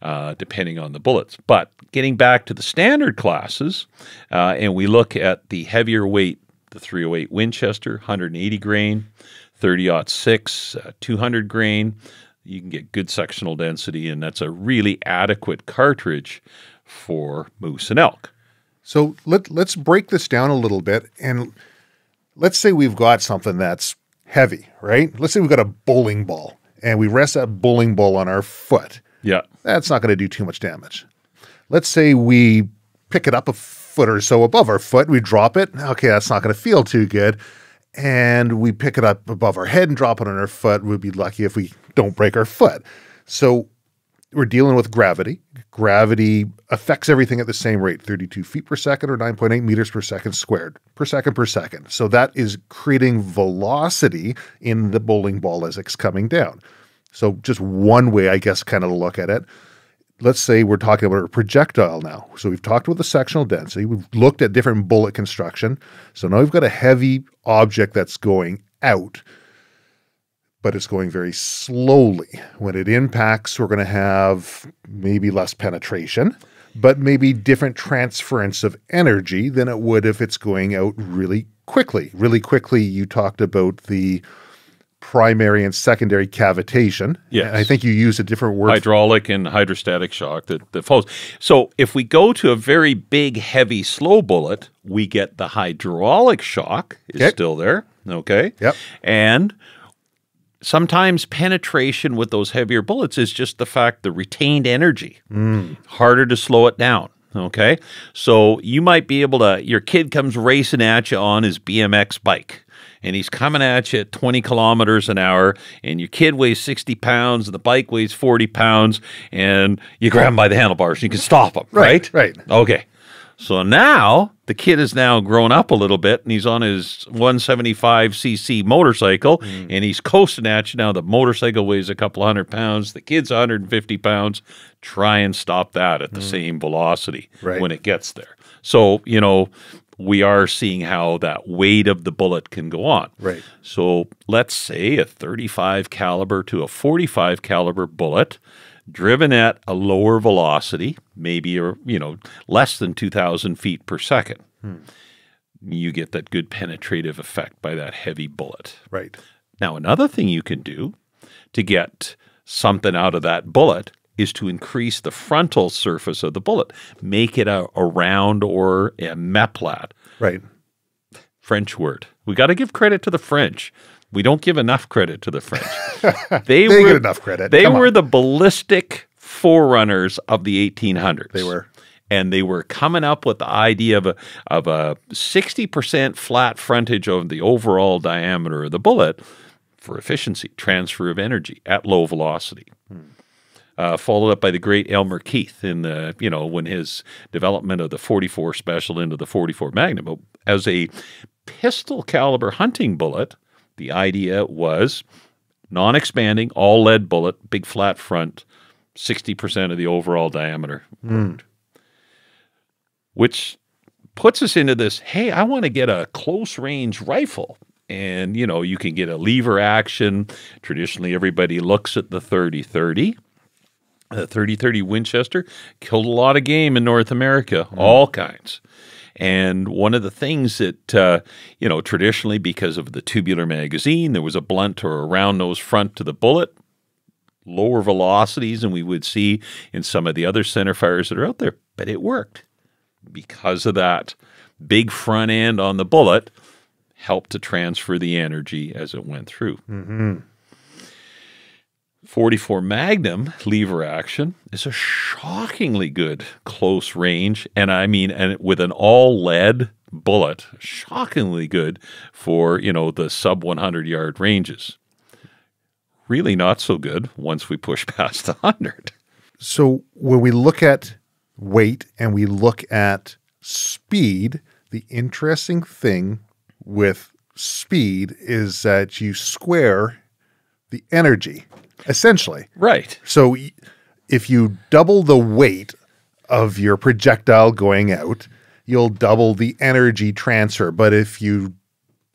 uh, depending on the bullets. But getting back to the standard classes, uh, and we look at the heavier weight, the 308 Winchester, 180 grain, 30 6, uh, 200 grain, you can get good sectional density, and that's a really adequate cartridge for moose and elk. So let, let's break this down a little bit. And let's say we've got something that's heavy, right? Let's say we've got a bowling ball and we rest that bowling ball on our foot. Yeah. That's not going to do too much damage. Let's say we pick it up a foot or so above our foot, we drop it. Okay, that's not going to feel too good and we pick it up above our head and drop it on our foot. We'd be lucky if we don't break our foot. So we're dealing with gravity. Gravity affects everything at the same rate 32 feet per second or 9.8 meters per second squared per second per second. So that is creating velocity in the bowling ball as it's coming down. So, just one way, I guess, kind of look at it let's say we're talking about a projectile now. So we've talked about the sectional density. We've looked at different bullet construction. So now we've got a heavy object that's going out, but it's going very slowly. When it impacts, we're going to have maybe less penetration, but maybe different transference of energy than it would if it's going out really quickly. Really quickly, you talked about the primary and secondary cavitation. Yes. I think you use a different word. Hydraulic and hydrostatic shock that, that follows. So if we go to a very big, heavy, slow bullet, we get the hydraulic shock is okay. still there. Okay. Yep. And sometimes penetration with those heavier bullets is just the fact the retained energy. Mm. Harder to slow it down. Okay. So you might be able to, your kid comes racing at you on his BMX bike and he's coming at you at 20 kilometers an hour, and your kid weighs 60 pounds, and the bike weighs 40 pounds, and you grab him by the handlebars, and you can stop him, right? Right. right. Okay. So now the kid is now grown up a little bit and he's on his 175cc motorcycle mm. and he's coasting at you. Now the motorcycle weighs a couple hundred pounds, the kid's 150 pounds. Try and stop that at the mm. same velocity right. when it gets there. So, you know, we are seeing how that weight of the bullet can go on. Right. So let's say a 35 caliber to a 45 caliber bullet driven at a lower velocity, maybe or you know less than 2,000 feet per second. Hmm. You get that good penetrative effect by that heavy bullet. Right. Now another thing you can do to get something out of that bullet is to increase the frontal surface of the bullet, make it a, a round or a méplat. Right. French word. We got to give credit to the French. We don't give enough credit to the French. They, they were, get enough credit. They Come were on. the ballistic forerunners of the 1800s. They were. And they were coming up with the idea of a of a 60% flat frontage of the overall diameter of the bullet for efficiency, transfer of energy at low velocity. Hmm uh, followed up by the great Elmer Keith in the you know when his development of the 44 Special into the 44 Magnum But as a pistol caliber hunting bullet. The idea was non-expanding, all lead bullet, big flat front, 60% of the overall diameter, mm. which puts us into this. Hey, I want to get a close range rifle and you know you can get a lever action traditionally everybody looks at the 30-30 the 3030 Winchester killed a lot of game in North America, mm. all kinds. And one of the things that, uh, you know, traditionally because of the tubular magazine, there was a blunt or a round nose front to the bullet, lower velocities than we would see in some of the other centerfires that are out there. But it worked because of that big front end on the bullet helped to transfer the energy as it went through. Mm-hmm. 44 Magnum lever action is a shockingly good close range, and I mean, and with an all lead bullet, shockingly good for you know the sub 100 yard ranges. Really not so good once we push past 100. So when we look at weight and we look at speed, the interesting thing with speed is that you square the energy essentially. Right. So if you double the weight of your projectile going out, you'll double the energy transfer. But if you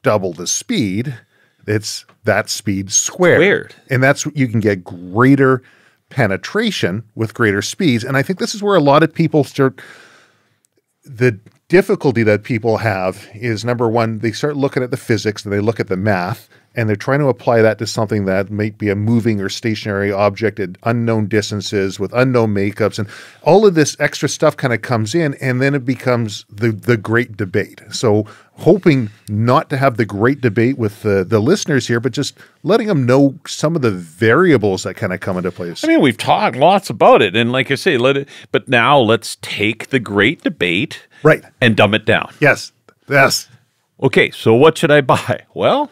double the speed, it's that speed squared. And that's you can get greater penetration with greater speeds. And I think this is where a lot of people start the difficulty that people have is number one, they start looking at the physics and they look at the math and they're trying to apply that to something that might be a moving or stationary object at unknown distances with unknown makeups and all of this extra stuff kind of comes in and then it becomes the the great debate. So hoping not to have the great debate with the, the listeners here but just letting them know some of the variables that kind of come into place. I mean we've talked lots about it and like i say let it but now let's take the great debate right. and dumb it down. Yes. Yes. Okay so what should i buy? Well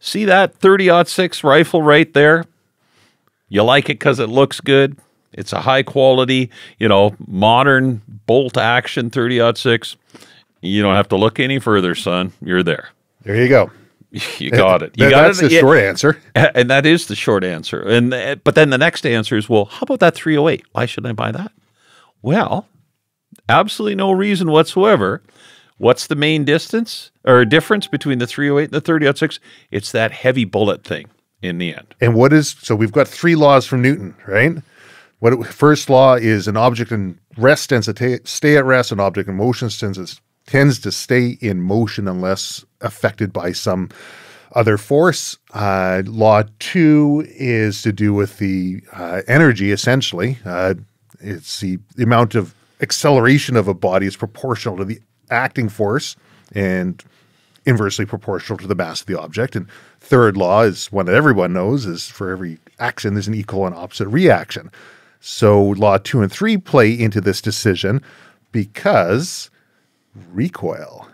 See that 30 6 rifle right there? You like it because it looks good. It's a high quality, you know, modern bolt action 30 6. You don't have to look any further, son. You're there. There you go. You got it. You got that's it. the short answer. And that is the short answer. And uh, but then the next answer is, well, how about that 308? Why should I buy that? Well, absolutely no reason whatsoever. What's the main distance or difference between the 308 and the 30 6? It's that heavy bullet thing in the end. And what is so we've got three laws from Newton, right? What it, first law is an object in rest tends to ta- stay at rest, an object in motion tends to, tends to stay in motion unless affected by some other force. Uh, law two is to do with the uh, energy, essentially. Uh, it's the, the amount of acceleration of a body is proportional to the acting force and inversely proportional to the mass of the object. And third law is one that everyone knows is for every action, there's an equal and opposite reaction. So law two and three play into this decision because recoil.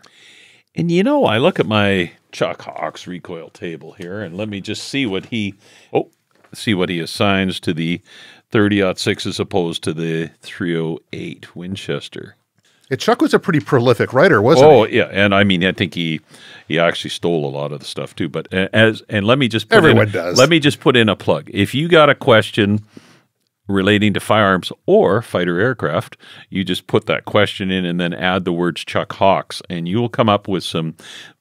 And you know, I look at my Chuck Hawks recoil table here, and let me just see what he oh see what he assigns to the 30 6 as opposed to the 308 Winchester. Yeah, Chuck was a pretty prolific writer, wasn't oh, he? Oh yeah, and I mean, I think he he actually stole a lot of the stuff too. But as and let me just put everyone in, does. Let me just put in a plug. If you got a question relating to firearms or fighter aircraft, you just put that question in and then add the words Chuck Hawks, and you will come up with some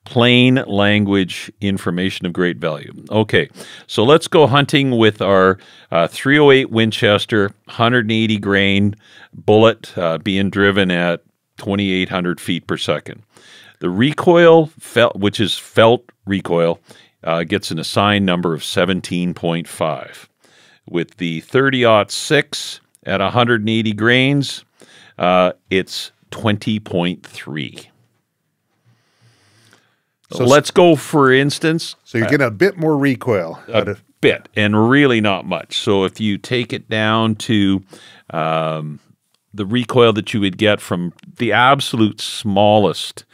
plain language information of great value. Okay, so let's go hunting with our uh, 308 Winchester 180 grain bullet uh, being driven at 2,800 feet per second. The recoil, felt, which is felt recoil, uh, gets an assigned number of 17.5. With the 30 6 at 180 grains, uh, it's 20.3. So let's go, for instance. So you're getting a bit more recoil. A bit, and really not much. So if you take it down to um, the recoil that you would get from the absolute smallest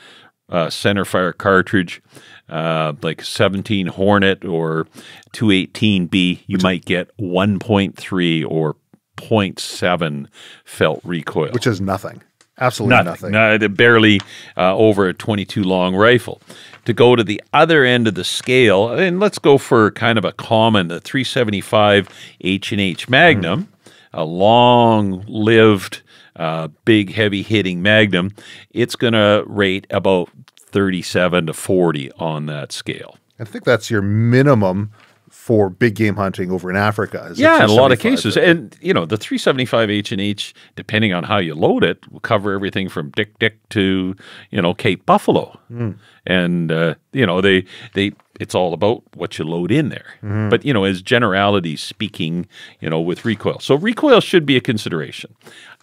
uh, center fire cartridge, uh, like 17 Hornet or 218 Bee, you might get 1.3 or 0.7 felt recoil, which is nothing. Absolutely nothing. nothing. Uh, barely uh, over a 22 long rifle. To go to the other end of the scale, and let's go for kind of a common, the 375 H and H Magnum, mm. a long-lived uh, big, heavy hitting Magnum, it's going to rate about 37 to 40 on that scale. I think that's your minimum for big game hunting over in Africa. yeah, in a lot of cases, and you know the 375 H and H, depending on how you load it, will cover everything from dik-dik to you know Cape Buffalo, mm. and uh, you know they they it's all about what you load in there. Mm. But you know, as generalities speaking, you know, with recoil, so recoil should be a consideration.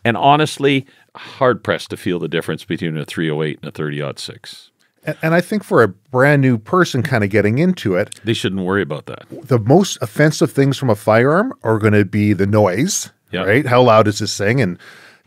And honestly, hard pressed to feel the difference between a 308 and a 30 6. And, and I think for a brand new person kind of getting into it, they shouldn't worry about that. The most offensive things from a firearm are going to be the noise, yep. right? How loud is this thing? And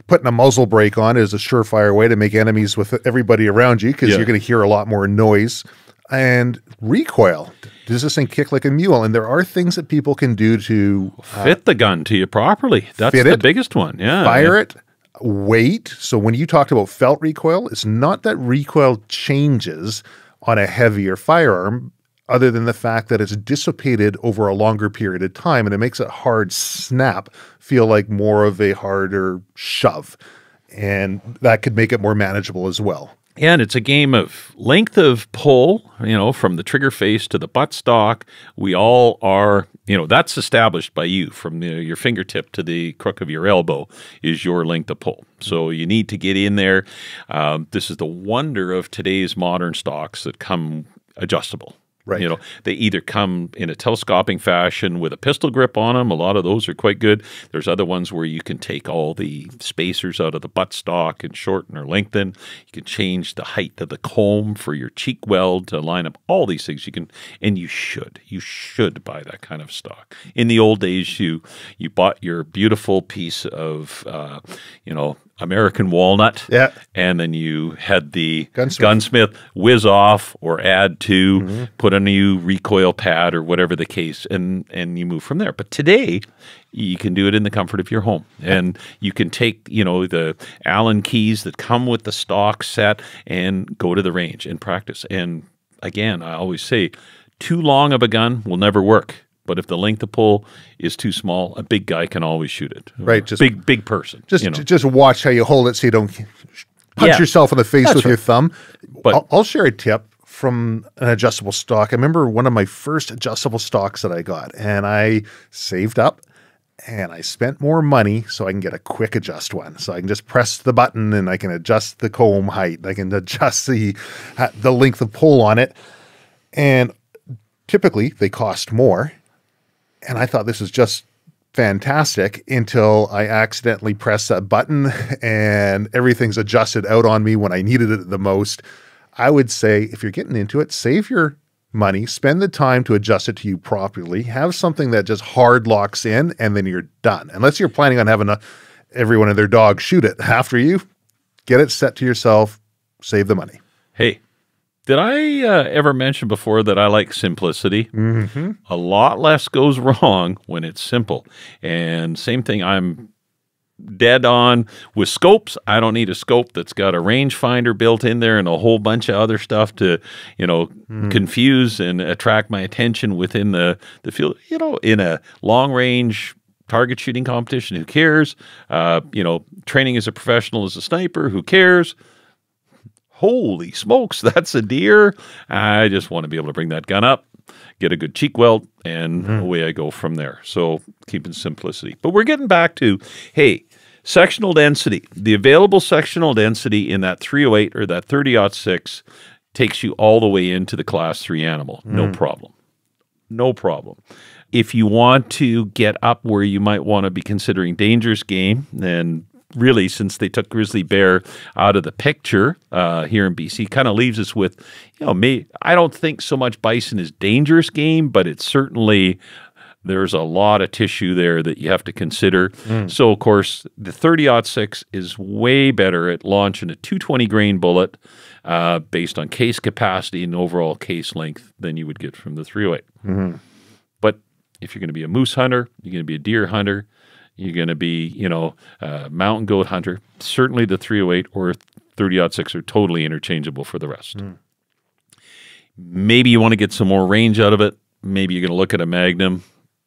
putting a muzzle brake on is a surefire way to make enemies with everybody around you because yeah. you're going to hear a lot more noise. And recoil. Does this thing kick like a mule? And there are things that people can do to uh, fit the gun to you properly. That's the it, biggest one. Yeah. Fire yeah. it, wait. So when you talked about felt recoil, it's not that recoil changes on a heavier firearm. other than the fact that it's dissipated over a longer period of time and it makes a hard snap feel like more of a harder shove. And that could make it more manageable as well. And it's a game of length of pull, you know, from the trigger face to the buttstock. We all are, you know, that's established by you from the, your fingertip to the crook of your elbow is your length of pull. So you need to get in there. Um, this is the wonder of today's modern stocks that come adjustable. Right. You know, they either come in a telescoping fashion with a pistol grip on them. A lot of those are quite good. There's other ones where you can take all the spacers out of the buttstock and shorten or lengthen. You can change the height of the comb for your cheek weld to line up. All these things you can, and you should. You should buy that kind of stock. In the old days, you you bought your beautiful piece of, uh, you know, American walnut. Yeah. And then you had the gunsmith, gunsmith whiz off or add to, mm-hmm. put a new recoil pad or whatever the case, and and you move from there. But today, you can do it in the comfort of your home, and you can take you know the Allen keys that come with the stock set and go to the range and practice. And again, I always say, too long of a gun will never work but if the length of pull is too small, a big guy can always shoot it. Right, just big big person. Just you know. just watch how you hold it so you don't punch yeah, yourself in the face with right. your thumb. But I'll, I'll share a tip from an adjustable stock. I remember one of my first adjustable stocks that I got, and I saved up and I spent more money so I can get a quick adjust one. So I can just press the button and I can adjust the comb height. I can adjust the the length of pull on it. And typically they cost more and I thought this was just fantastic until I accidentally pressed that button and everything's adjusted out on me when I needed it the most. I would say if you're getting into it, save your money, spend the time to adjust it to you properly, have something that just hard locks in, and then you're done. Unless you're planning on having a, every one of their dogs shoot it after you, get it set to yourself, save the money. Hey, did I uh, ever mention before that I like simplicity? Mm-hmm. A lot less goes wrong when it's simple. And same thing, I'm dead on with scopes. I don't need a scope that's got a rangefinder built in there and a whole bunch of other stuff to, you know, mm. confuse and attract my attention within the the field. You know, in a long range target shooting competition, who cares? Uh, you know, training as a professional as a sniper, who cares? Holy smokes, that's a deer. I just want to be able to bring that gun up, get a good cheek weld, and mm. away I go from there. So keeping simplicity. But we're getting back to, hey, sectional density. The available sectional density in that 308 or that 30 6 takes you all the way into the class three animal. Mm. No problem. No problem. If you want to get up where you might want to be considering dangerous game, then really, since they took grizzly bear out of the picture uh, here in BC, kind of leaves us with, you know, me. I don't think so much bison is dangerous game, but it's certainly there's a lot of tissue there that you have to consider. Mm. So, of course, the 30 6 is way better at launching a 220 grain bullet uh, based on case capacity and overall case length than you would get from the 308. Mm-hmm. But if you're going to be a moose hunter, you're going to be a deer hunter, you're going to be, you know, a mountain goat hunter. Certainly the 308 or 30 6 are totally interchangeable for the rest. Mm. Maybe you want to get some more range out of it. Maybe you're going to look at a Magnum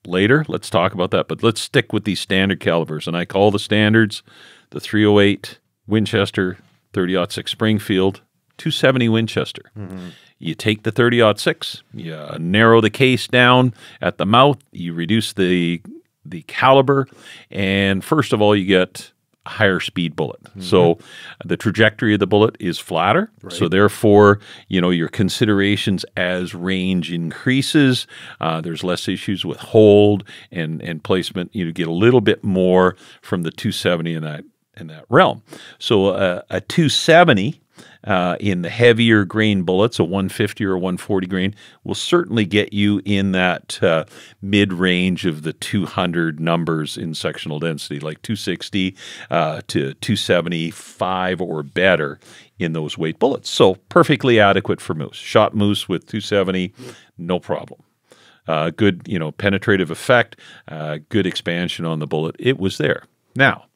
later. Let's talk about that. But let's stick with these standard calibers. And I call the standards the 308 Winchester, 30 6 Springfield, 270 Winchester. Mm-hmm. You take the 30 6, you narrow the case down at the mouth, you reduce the the caliber, and first of all, you get higher speed bullet. Mm-hmm. So the trajectory of the bullet is flatter. Right. So therefore, you know your considerations as range increases. Uh, there's less issues with hold and and placement. You get a little bit more from the 270 in that in that realm. So uh, a 270 uh, in the heavier grain bullets, a 150 or 140 grain, will certainly get you in that uh, mid range of the 200 numbers in sectional density, like 260 uh, to 275 or better in those weight bullets. So perfectly adequate for moose. Shot moose with 270, no problem. Uh, good, you know, penetrative effect, uh, good expansion on the bullet. It was there. Now,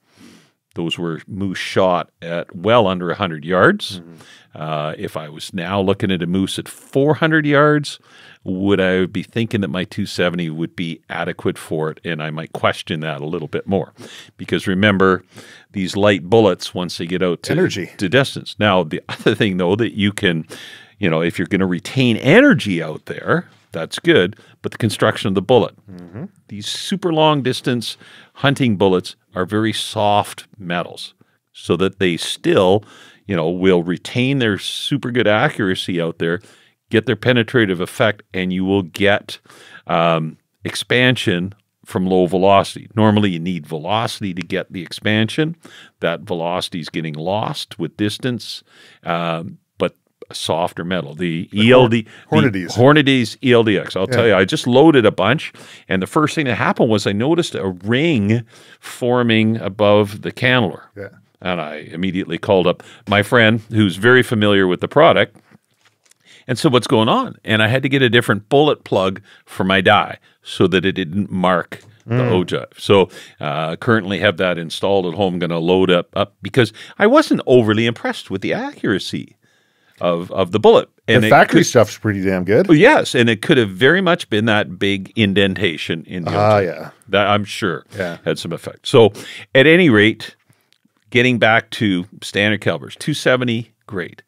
those were moose shot at well under 100 yards. Mm-hmm. Uh, if I was now looking at a moose at 400 yards, would I be thinking that my 270 would be adequate for it? And I might question that a little bit more. Because remember, these light bullets, once they get out to, energy. to distance. Now, the other thing, though, that you can, you know, if you're going to retain energy out there, that's good. But the construction of the bullet, mm-hmm. these super long distance hunting bullets are very soft metals so that they still, you know, will retain their super good accuracy out there, get their penetrative effect, and you will get um, expansion from low velocity. Normally, you need velocity to get the expansion. That velocity is getting lost with distance. Um, softer metal. The, the ELD Hornadys. Hornadys ELDX. I'll yeah. tell you, I just loaded a bunch, and the first thing that happened was I noticed a ring forming above the cannelure. Yeah. And I immediately called up my friend who's very familiar with the product and said, What's going on? And I had to get a different bullet plug for my die so that it didn't mark the mm. ogive. So uh, currently have that installed at home. Going to load up up because I wasn't overly impressed with the accuracy of of the bullet. And the factory could, stuff's pretty damn good. Yes, and it could have very much been that big indentation in the Ah, uh, yeah. That I'm sure yeah. had some effect. So, at any rate, getting back to standard calibers, 270, great.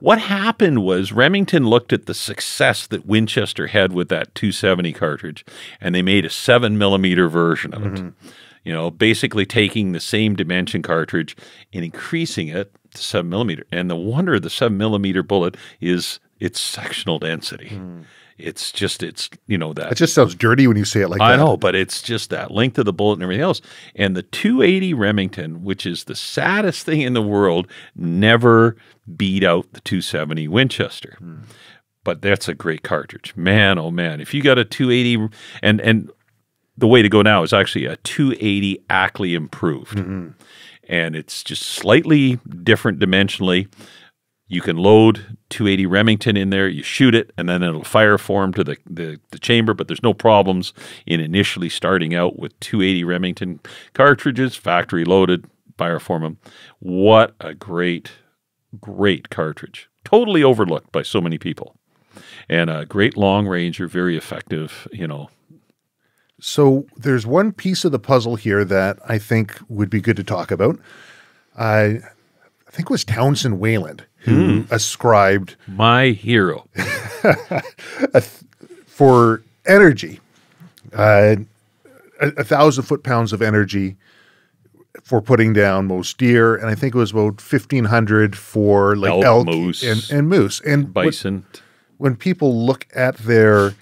What happened was Remington looked at the success that Winchester had with that 270 cartridge, and they made a seven millimeter version of it. Mm-hmm. You know, basically taking the same dimension cartridge and increasing it to seven millimeter. And the wonder of the seven millimeter bullet is its sectional density. Mm. It's just it's you know that it just sounds dirty when you say it like I that. I know, but it's just that length of the bullet and everything else. And the 280 Remington, which is the saddest thing in the world, never beat out the 270 Winchester. Mm. But that's a great cartridge, man. Oh man, if you got a 280 and and the way to go now is actually a 280 Ackley improved. Mm-hmm and it's just slightly different dimensionally. You can load 280 Remington in there, you shoot it, and then it'll fire form to the, the, the, chamber, but there's no problems in initially starting out with 280 Remington cartridges, factory loaded, fire form them. What a great, great cartridge. Totally overlooked by so many people. And a great long ranger, very effective, you know, so there's one piece of the puzzle here that I think would be good to talk about. I, I think it was Townsend Whelen who mm. ascribed my hero for energy, uh, a, a, thousand foot pounds of energy for putting down most deer, and I think it was about fifteen hundred for like elk, elk moose, and, and moose and bison. What, when people look at their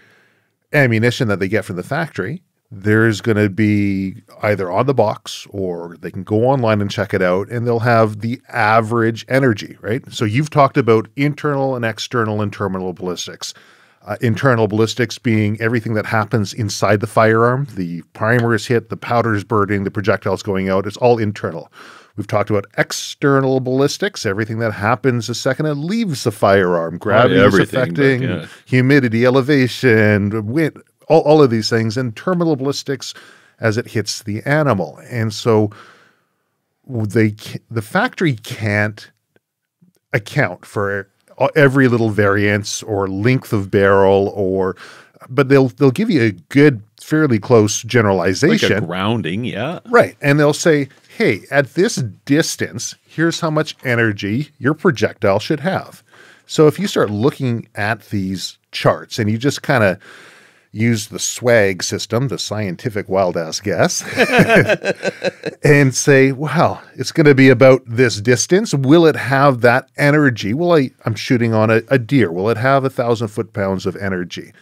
ammunition that they get from the factory, there's going to be either on the box or they can go online and check it out and they'll have the average energy, right? So you've talked about internal and external and terminal ballistics. Uh, internal ballistics being everything that happens inside the firearm. The primer is hit, the powder is burning, the projectile's going out. It's all internal. We've talked about external ballistics, everything that happens the second it leaves the firearm. Gravity oh, is affecting yeah. humidity, elevation, wind, all, all of these things, and terminal ballistics as it hits the animal. And so they the factory can't account for every little variance or length of barrel or but they'll they'll give you a good fairly close generalization. like grounding yeah. Right. And they'll say hey at this distance here's how much energy your projectile should have. So if you start looking at these charts and you just kind of use the swag system, the scientific wild ass guess, and say, well, it's going to be about this distance. Will it have that energy? Well, I, I'm shooting on a, a deer. Will it have a thousand foot pounds of energy?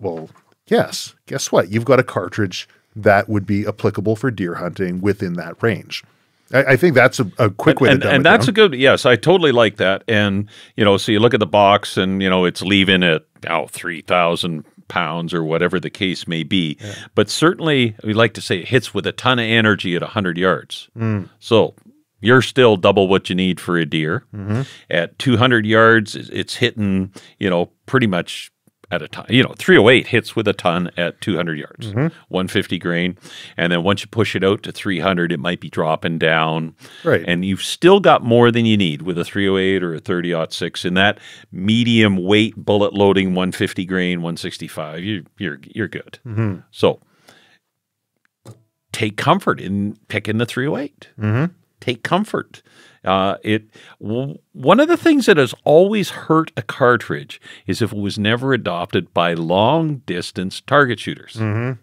Well, yes. Guess what? You've got a cartridge that would be applicable for deer hunting within that range. I, think that's a, a quick way and, to and, and that's down. a good yes i totally like that and you know so you look at the box and you know it's leaving at oh 3000 pounds or whatever the case may be. Yeah. But certainly, we like to say it hits with a ton of energy at 100 yards. Mm. So you're still double what you need for a deer. Mm-hmm. At 200 yards, it's hitting, you know, pretty much at a time. You know, 308 hits with a ton at 200 yards, mm-hmm. 150 grain. And then once you push it out to 300, it might be dropping down. Right. And you've still got more than you need with a 308 or a 30 6 in that medium weight bullet loading 150 grain, 165. You, you're, you're good. Mm-hmm. So take comfort in picking the 308. Mm-hmm. Take comfort. Uh, it w- one of the things that has always hurt a cartridge is if it was never adopted by long distance target shooters mm-hmm.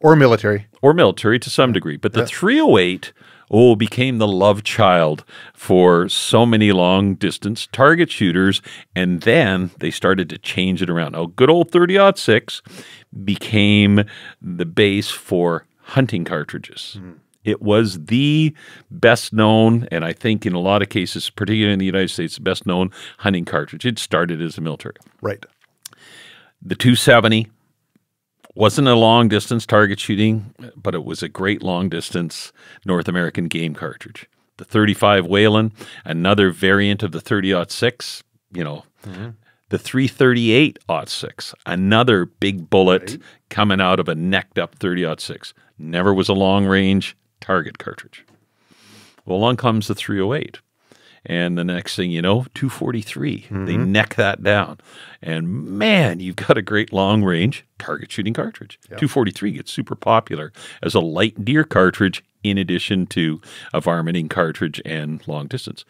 or military or military to some degree. But the yeah. 308 oh became the love child for so many long distance target shooters, and then they started to change it around. Oh, good old 30 six became the base for hunting cartridges. Mm. It was the best known, and I think in a lot of cases, particularly in the United States, the best known hunting cartridge. It started as a military. Right. The 270 wasn't a long distance target shooting, but it was a great long distance North American game cartridge. The 35 Whelen, another variant of the 30 6, you know, mm-hmm. the 338 6, another big bullet right. coming out of a necked up 30 6. Never was a long range target cartridge. Well, along comes the 308. And the next thing you know, 243. Mm-hmm. They neck that down. And man, you've got a great long range target shooting cartridge. Yep. 243 gets super popular as a light deer cartridge in addition to a varminting cartridge and long distance.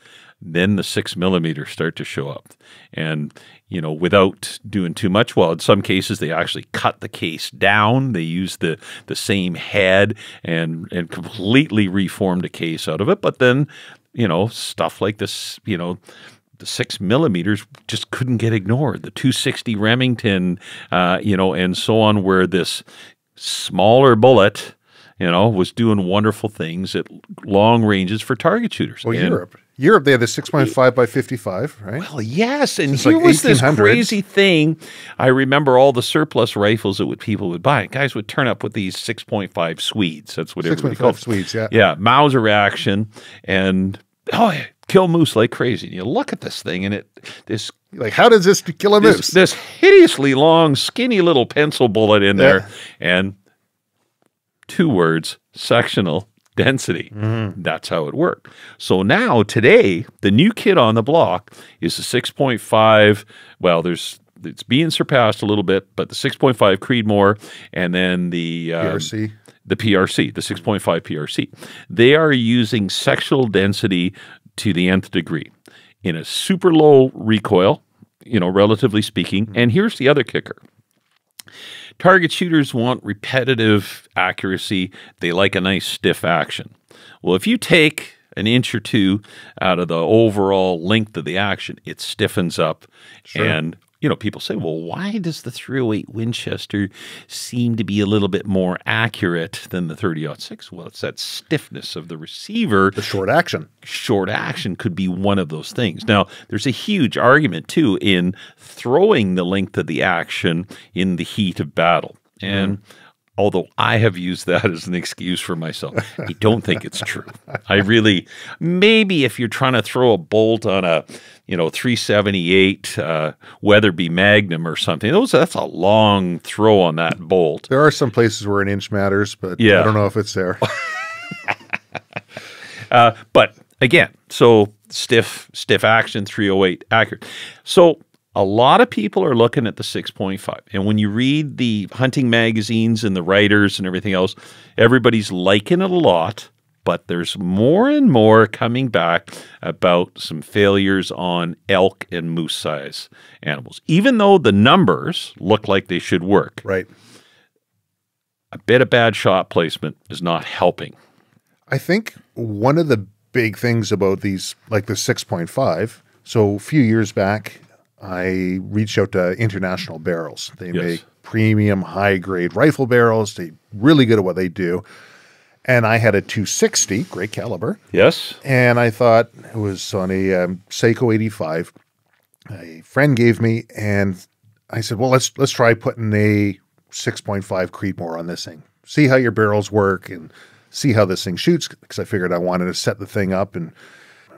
Then the six millimeters start to show up. And, you know, without doing too much, well, in some cases they actually cut the case down. They use the the same head and and completely reformed a case out of it. But then you know, stuff like this, you know, the six millimeters just couldn't get ignored. The 260 Remington, uh, you know, and so on, where this smaller bullet, you know, was doing wonderful things at long ranges for target shooters. Well, and, Europe. Europe, they had the 6.5 by 55, right? Well, yes. And Since here like was this crazy thing. I remember all the surplus rifles that would, people would buy. Guys would turn up with these 6.5 Swedes. That's what everybody called Swedes, yeah. Yeah, Mauser action. And, oh, yeah, kill moose like crazy. And you look at this thing and it, this. Like, how does this kill a this, moose? This hideously long, skinny little pencil bullet in yeah. there. And two words sectional density. Mm-hmm. That's how it worked. So now, today, the new kid on the block is the 6.5. Well, there's it's being surpassed a little bit, but the 6.5 Creedmoor and then the um, PRC. The PRC, the 6.5 PRC. They are using sectional density to the nth degree in a super low recoil, you know, relatively speaking. Mm-hmm. And here's the other kicker Target shooters want repetitive accuracy. They like a nice stiff action. Well, if you take an inch or two out of the overall length of the action, it stiffens up sure. and you know, people say, well, why does the 308 Winchester seem to be a little bit more accurate than the 30 6? Well, it's that stiffness of the receiver. The short action. Short action could be one of those things. Now, there's a huge argument, too, in throwing the length of the action in the heat of battle. And mm-hmm although I have used that as an excuse for myself. I don't think it's true. I really, maybe if you're trying to throw a bolt on a, you know, 378 uh, Weatherby Magnum or something, those that's a long throw on that bolt. There are some places where an inch matters, but yeah. I don't know if it's there. uh, but again, so stiff, stiff action, 308 accurate. So a lot of people are looking at the 6.5. And when you read the hunting magazines and the writers and everything else, everybody's liking it a lot, but there's more and more coming back about some failures on elk and moose size animals. Even though the numbers look like they should work. Right. A bit of bad shot placement is not helping. I think one of the big things about these, like the 6.5, so a few years back, I reached out to International Barrels. They yes. make premium, high grade rifle barrels. They really good at what they do. And I had a 260, great caliber. Yes. And I thought it was on a um, Sako 85. A friend gave me, and I said, "Well, let's let's try putting a 6.5 Creedmoor on this thing. See how your barrels work, and see how this thing shoots." Because I figured I wanted to set the thing up and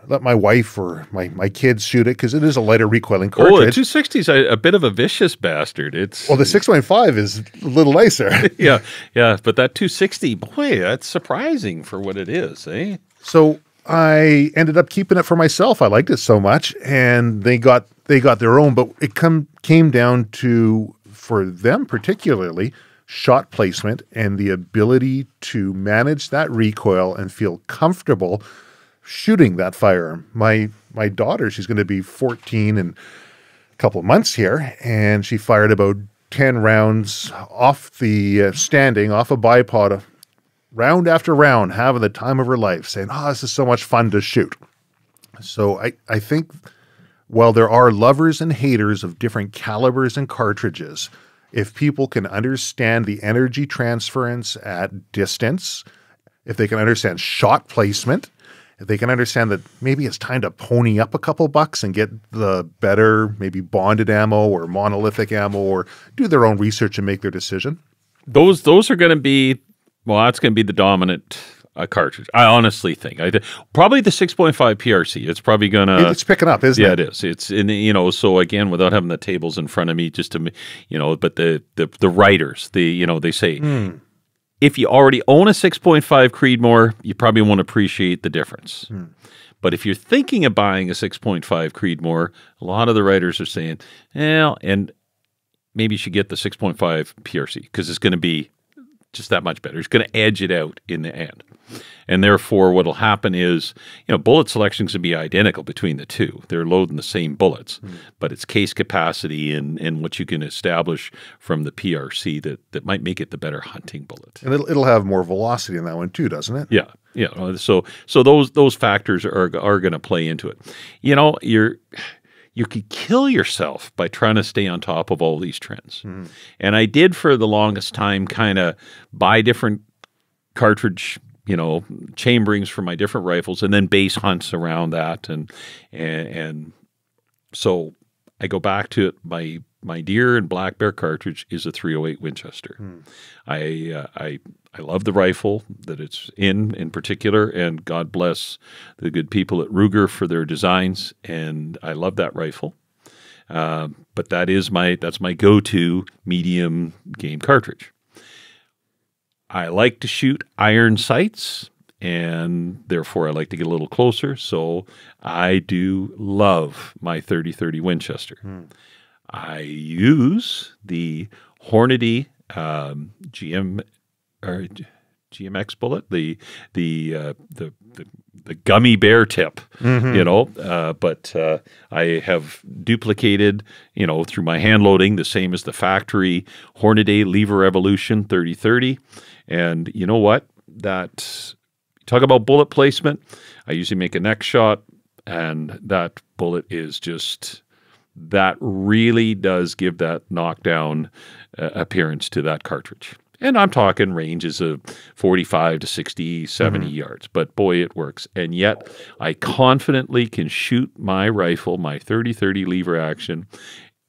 let my wife or my, my kids shoot it because it is a lighter recoiling Oh, the cartridge. 260 is a, a bit of a vicious bastard. It's well, the 6.5 is a little nicer. yeah, yeah, but that 260, boy, that's surprising for what it is, eh? so I ended up keeping it for myself. I liked it so much, and they got they got their own. But it come came down to for them particularly shot placement and the ability to manage that recoil and feel comfortable shooting that firearm. My my daughter, she's going to be 14 in a couple of months here, and she fired about 10 rounds off the uh, standing, off a bipod, round after round, having the time of her life, saying, Oh, this is so much fun to shoot. So I, I think while there are lovers and haters of different calibers and cartridges, if people can understand the energy transference at distance, if they can understand shot placement, they can understand that maybe it's time to pony up a couple bucks and get the better, maybe bonded ammo or monolithic ammo, or do their own research and make their decision. Those those are going to be well, that's going to be the dominant uh, cartridge. I honestly think. I th- probably the 6.5 PRC. It's probably going to it's picking up, isn't yeah, it? Yeah, it is. It's in you know. So again, without having the tables in front of me, just to you know, but the the the writers, the you know, they say Mm. If you already own a 6.5 Creedmoor, you probably won't appreciate the difference. Hmm. But if you're thinking of buying a 6.5 Creedmoor, a lot of the writers are saying, well, and maybe you should get the 6.5 PRC because it's going to be just that much better. It's going to edge it out in the end. And therefore, what will happen is, you know, bullet selections will be identical between the two. They're loading the same bullets, but it's case capacity and, and what you can establish from the PRC that, that might make it the better hunting bullet. And it'll, it'll have more velocity in that one too, doesn't it? Yeah, yeah. uh, So so those those factors are are going to play into it. You know, you're you could kill yourself by trying to stay on top of all these trends. And I did for the longest time kind of buy different cartridge, you know, chamberings for my different rifles and then base hunts around that and and, and so I go back to it my my deer and black bear cartridge is a 308 Winchester. I uh, I I love the rifle that it's in in particular, and God bless the good people at Ruger for their designs. And I love that rifle. Um, but that is my that's my go-to medium game cartridge. I like to shoot iron sights, and therefore I like to get a little closer. So I do love my 30-30 Winchester. I use the Hornady um, GM or GMX bullet, the the uh, the, the the gummy bear tip, you know. Uh, but uh, I have duplicated, you know, through my hand loading, the same as the factory Hornady Lever Evolution 3030. And you know what? That talk about bullet placement. I usually make a neck shot, and that bullet is just that really does give that knockdown uh, appearance to that cartridge. And I'm talking ranges of 45 to 60, 70 yards, but boy, it works. And yet, I confidently can shoot my rifle, my 30 30 lever action,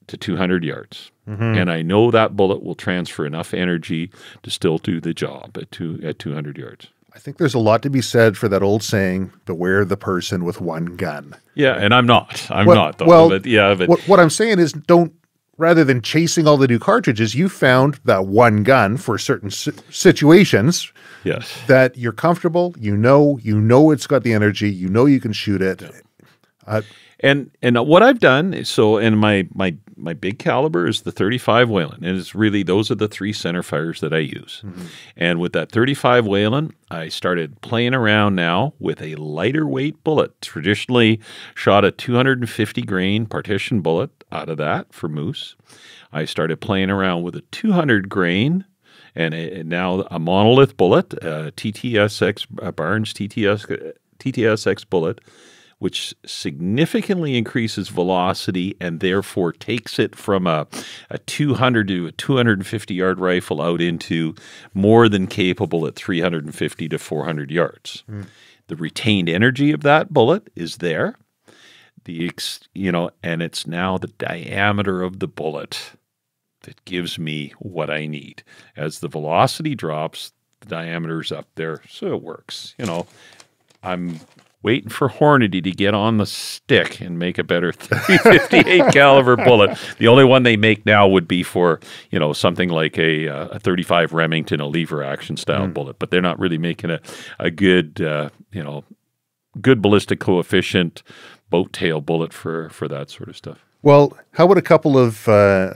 to 200 yards. Mm-hmm. And I know that bullet will transfer enough energy to still do the job at, two, at 200 yards. I think there's a lot to be said for that old saying, beware the person with one gun. Yeah, and I'm not. I'm Well- not, though. well, but yeah, but What, what I'm saying is, don't, rather than chasing all the new cartridges, you found that one gun for certain si- situations yes. that you're comfortable, you know, you know it's got the energy, you know you can shoot it. Uh, And and what I've done so and my my my big caliber is the 35 Whelen, and it's really those are the three center fires that I use. Mm-hmm. And with that 35 Whelen, I started playing around now with a lighter weight bullet. Traditionally, shot a 250 grain partition bullet out of that for moose. I started playing around with a 200 grain and, a, now a monolith bullet, uh, a TTSX a uh, Barnes TTS uh, TTSX bullet which significantly increases velocity and therefore takes it from a, a 200 to a 250 yard rifle out into more than capable at 350 to 400 yards. Hmm. The retained energy of that bullet is there. The ex, you know, and it's now the diameter of the bullet that gives me what I need. As the velocity drops, the diameter's up there, so it works. You know, I'm waiting for Hornady to get on the stick and make a better 358 caliber bullet. The only one they make now would be for you know something like a, uh, a 35 Remington, a lever action style mm. bullet, but they're not really making a a good uh, you know good ballistic coefficient boat tail bullet for for that sort of stuff. Well, how about a couple of uh,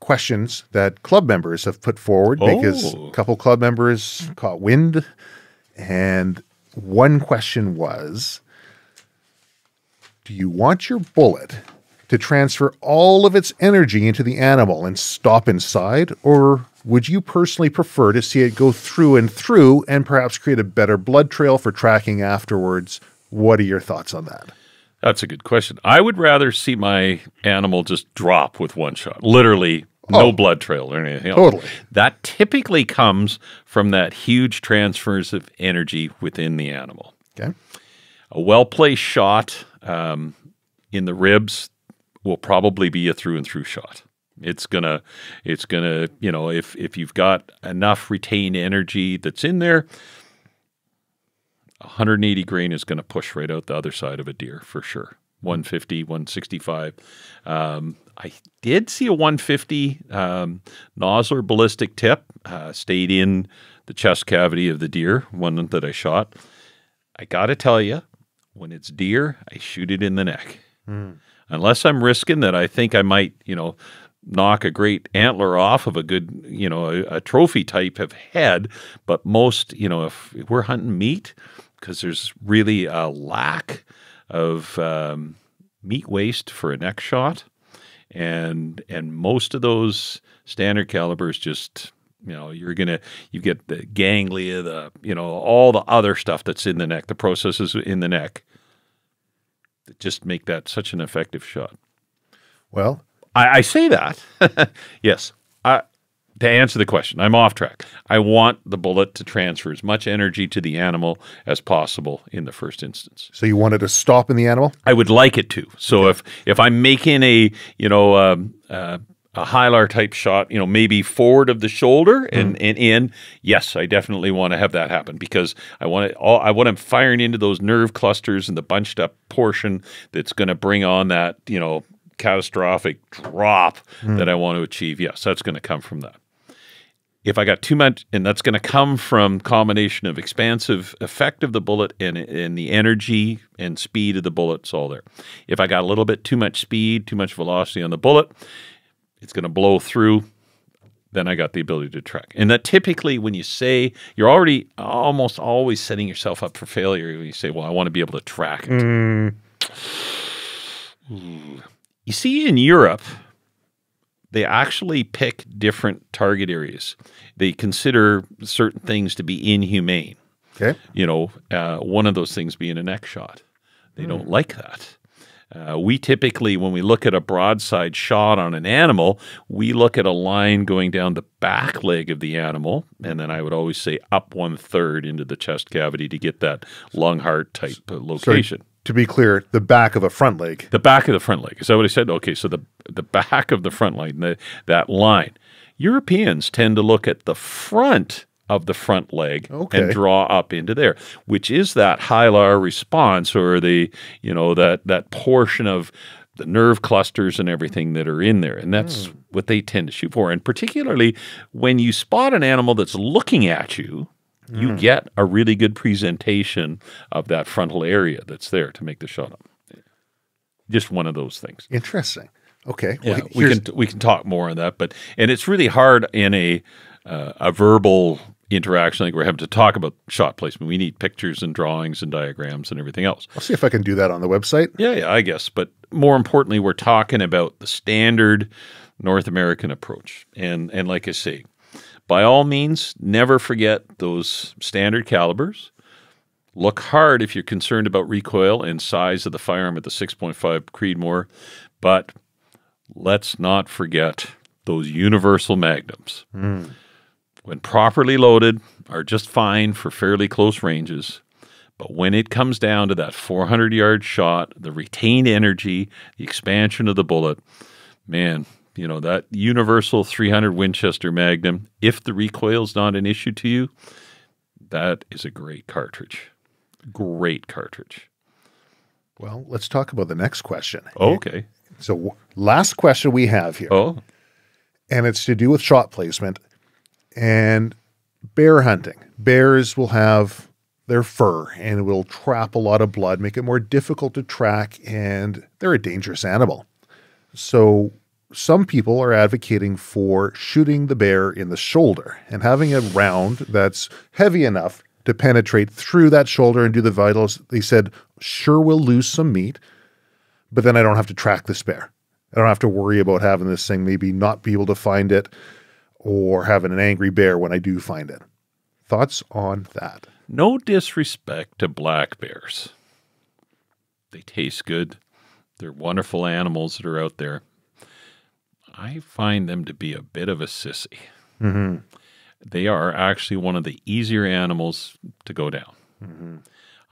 questions that club members have put forward oh. because a couple club members caught wind and one question was Do you want your bullet to transfer all of its energy into the animal and stop inside? Or would you personally prefer to see it go through and through and perhaps create a better blood trail for tracking afterwards? What are your thoughts on that? That's a good question. I would rather see my animal just drop with one shot, literally no oh, blood trail or anything else. Totally. That typically comes from that huge transfers of energy within the animal. Okay. A well placed shot um, in the ribs will probably be a through and through shot. It's gonna, it's gonna, you know, if if you've got enough retained energy that's in there, 180 grain is going to push right out the other side of a deer for sure. 150, 165. Um, I did see a 150 um, Nosler ballistic tip uh, stayed in the chest cavity of the deer, one that I shot. I got to tell you, when it's deer, I shoot it in the neck. Mm. Unless I'm risking that I think I might, you know, knock a great antler off of a good, you know, a, a trophy type of head. But most, you know, if we're hunting meat, because there's really a lack of um, meat waste for a neck shot, and and most of those standard calibers just you know you're gonna you get the ganglia, the you know all the other stuff that's in the neck, the processes in the neck that just make that such an effective shot. Well, I, I say that yes. I, to answer the question, I'm off track. I want the bullet to transfer as much energy to the animal as possible in the first instance. So you wanted to stop in the animal? I would like it to. So okay. if if I'm making a you know um, uh, a hilar type shot, you know, maybe forward of the shoulder and, mm. and in. Yes, I definitely want to have that happen because I want it all I want to firing into those nerve clusters and the bunched up portion that's going to bring on that, you know, catastrophic drop mm. that I want to achieve. Yes, that's going to come from that if I got too much, and that's going to come from combination of expansive effect of the bullet and, and the energy and speed of the bullet, it's all there. If I got a little bit too much speed, too much velocity on the bullet, it's going to blow through. Then I got the ability to track. And that typically, when you say you're already almost always setting yourself up for failure, when you say, "Well, I want to be able to track it." Mm. You see, in Europe, they actually pick different target areas. They consider certain things to be inhumane. Okay. You know, uh, one of those things being a neck shot. They mm. don't like that. Uh, we typically, when we look at a broadside shot on an animal, we look at a line going down the back leg of the animal, and then I would always say up one third into the chest cavity to get that lung heart type location to be clear, the back of a front leg. The back of the front leg. Is that what I said? Okay, so the the back of the front leg, the, that line. Europeans tend to look at the front of the front leg okay. and draw up into there, which is that hilar response or the you know that that portion of the nerve clusters and everything that are in there. And that's mm. what they tend to shoot for. And particularly when you spot an animal that's looking at you, you mm. get a really good presentation of that frontal area that's there to make the shot up. Just one of those things. Interesting. Okay. Yeah, well, we can we can talk more on that, but and it's really hard in a uh, a verbal interaction like we're having to talk about shot placement. We need pictures and drawings and diagrams and everything else. I'll see if I can do that on the website. Yeah, yeah, I guess. But more importantly, we're talking about the standard North American approach. And and like I say, by all means, never forget those standard calibers. Look hard if you're concerned about recoil and size of the firearm at the 6.5 Creedmoor, but let's not forget those universal magnums. Mm. When properly loaded, are just fine for fairly close ranges. But when it comes down to that 400 yard shot, the retained energy, the expansion of the bullet, man, you know, that universal 300 Winchester Magnum, if the recoil is not an issue to you, that is a great cartridge. Great cartridge. Well, let's talk about the next question. Oh, okay. So, last question we have here. Oh. And it's to do with shot placement and bear hunting. Bears will have their fur and will trap a lot of blood, make it more difficult to track, and they're a dangerous animal. So, some people are advocating for shooting the bear in the shoulder and having a round that's heavy enough to penetrate through that shoulder and do the vitals. They said, sure, we'll lose some meat, but then I don't have to track this bear. I don't have to worry about having this thing maybe not be able to find it or having an angry bear when I do find it. Thoughts on that? No disrespect to black bears. They taste good. They're wonderful animals that are out there. I find them to be a bit of a sissy. Mm-hmm. They are actually one of the easier animals to go down. Mm-hmm.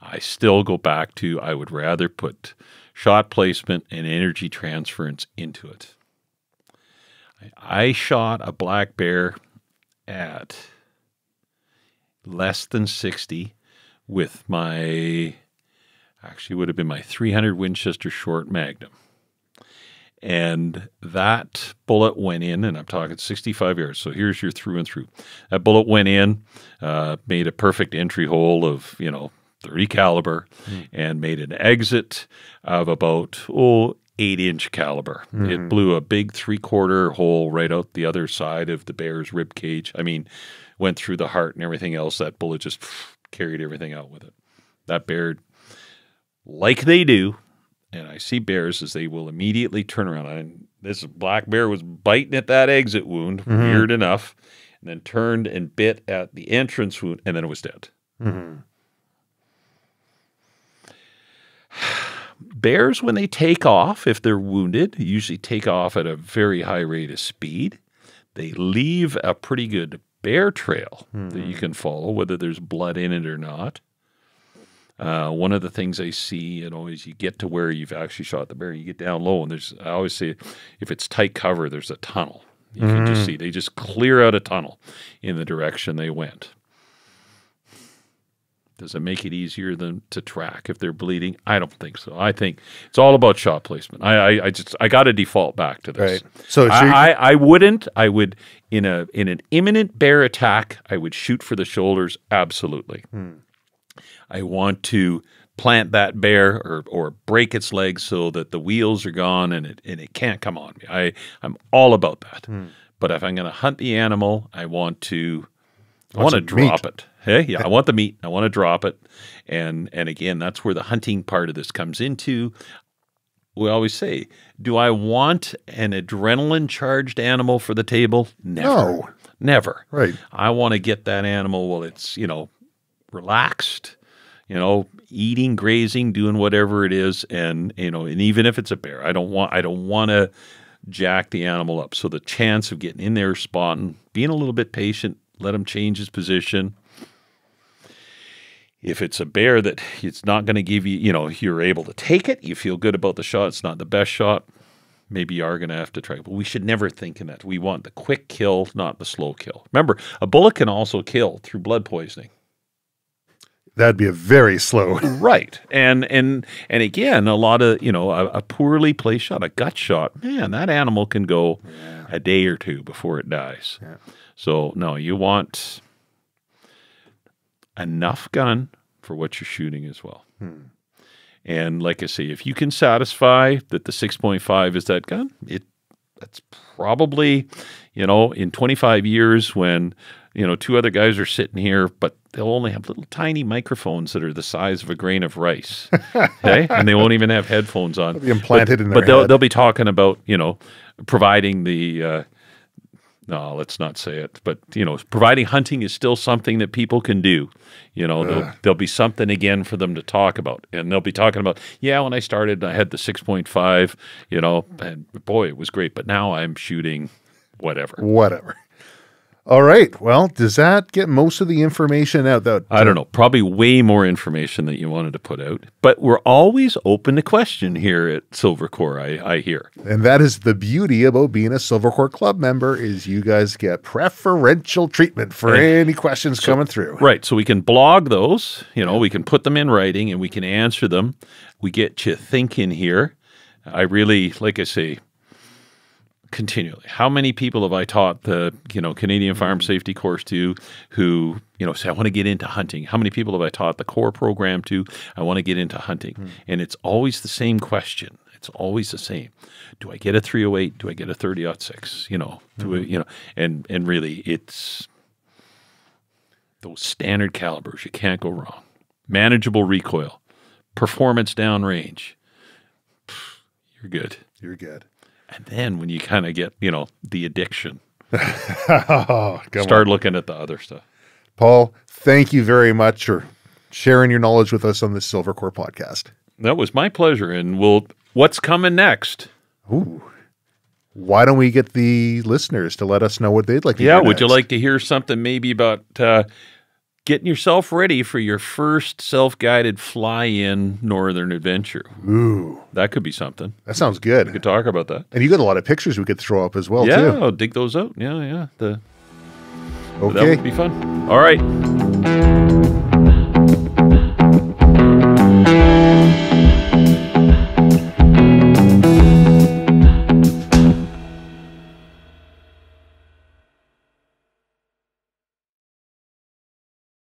I still go back to I would rather put shot placement and energy transference into it. I shot a black bear at less than 60 with my actually would have been my 300 Winchester short magnum. And that bullet went in, and I'm talking 65 yards. So here's your through and through. That bullet went in, uh, made a perfect entry hole of, you know, 30 caliber, mm. and made an exit of about, oh, eight inch caliber. Mm-hmm. It blew a big three quarter hole right out the other side of the bear's rib cage. I mean, went through the heart and everything else. That bullet just carried everything out with it. That bear, like they do, and I see bears as they will immediately turn around. And this black bear was biting at that exit wound, mm-hmm. weird enough, and then turned and bit at the entrance wound, and then it was dead. Mm-hmm. Bears, when they take off, if they're wounded, usually take off at a very high rate of speed. They leave a pretty good bear trail mm-hmm. that you hmm. can follow, whether there's blood in it or not. Uh, one of the things I see, you know, is you get to where you've actually shot the bear, you get down low, and there's, I always say, if it's tight cover, there's a tunnel. You mm-hmm. can just hmm. see they just clear out a tunnel in the direction they went. Does it make it easier than to track if they're bleeding? I don't think so. I think it's all about shot placement. I I, I just I got to default back to this. Right. So I, I, I wouldn't. I would in a in an imminent bear attack. I would shoot for the shoulders. Absolutely. Hmm. I want to plant that bear or or break its legs so that the wheels are gone and it and it can't come on me. I I'm all about that. Hmm. But if I'm going to hunt the animal, I want to I want to drop meat. it. Hey, yeah, I want the meat. I want to drop it. And and again, that's where the hunting part of this comes into. We always say, do I want an adrenaline charged animal for the table? Never. No. Never. Right. I want to get that animal while it's, you know, relaxed, you know, eating, grazing, doing whatever it is and, you know, and even if it's a bear, I don't want I don't want to jack the animal up. So the chance of getting in there spotting, being a little bit patient, let him change his position, if it's a bear that it's not going to give you, you know, you're able to take it, you feel good about the shot, it's not the best shot, maybe you are going to have to try. But we should never think in that. We want the quick kill, not the slow kill. Remember, a bullet can also kill through blood poisoning. That'd be a very slow. right. And and and again, a lot of, you know, a, a poorly placed shot, a gut shot, man, that animal can go yeah. a day or two before it dies. Yeah. So no, you want enough gun for what you're shooting as well. Hmm. And like I say, if you can satisfy that the 6.5 is that gun, it that's probably, you know, in 25 years when, you know, two other guys are sitting here, but they'll only have little tiny microphones that are the size of a grain of rice. okay? And they won't even have headphones on. They'll be implanted but, in But they'll, they'll be talking about, you know, providing the uh, no, let's not say it. But you know, providing hunting is still something that people can do. You know, there'll, there'll, be something again for them to talk about, and they'll be talking about, yeah, when I started, I had the six point five. You know, and boy, it was great. But now I'm shooting whatever. Whatever. All right. Well, does that get most of the information out? That I don't know. Probably way more information that you wanted to put out. But we're always open to question here at Silvercore. I, I hear, and that is the beauty about being a Silvercore Club member is you guys get preferential treatment for any questions so, coming through. Right. So we can blog those. You know, we can put them in writing and we can answer them. We get you thinking here. I really, like I say, continually. How many people have I taught the you know Canadian Firearms mm-hmm. Safety course to who you know say I want to get into hunting? How many people have I taught the core program to? I want to get into hunting, mm. and it's always the same question. It's always the same. Do I get a 308? Do I get a 30 6? You know, do mm-hmm. I, you know, and and really it's those standard calibers. You can't go wrong. Manageable recoil, performance downrange. You're good. You're good. And then when you kind of get, you know, the addiction, oh, start on. looking at the other stuff. Paul, thank you very much for sharing your knowledge with us on the Silvercore podcast. That was my pleasure. And we'll, what's coming next? Ooh. Why don't we get the listeners to let us know what they'd like to yeah, would you like to hear something maybe about uh, getting yourself ready for your first self-guided fly-in northern adventure. Ooh, that could be something. That sounds good. We could talk about that. And you got a lot of pictures we could throw up as well. Yeah, too. I'll dig those out. Yeah, yeah. The okay, that would be fun. All right.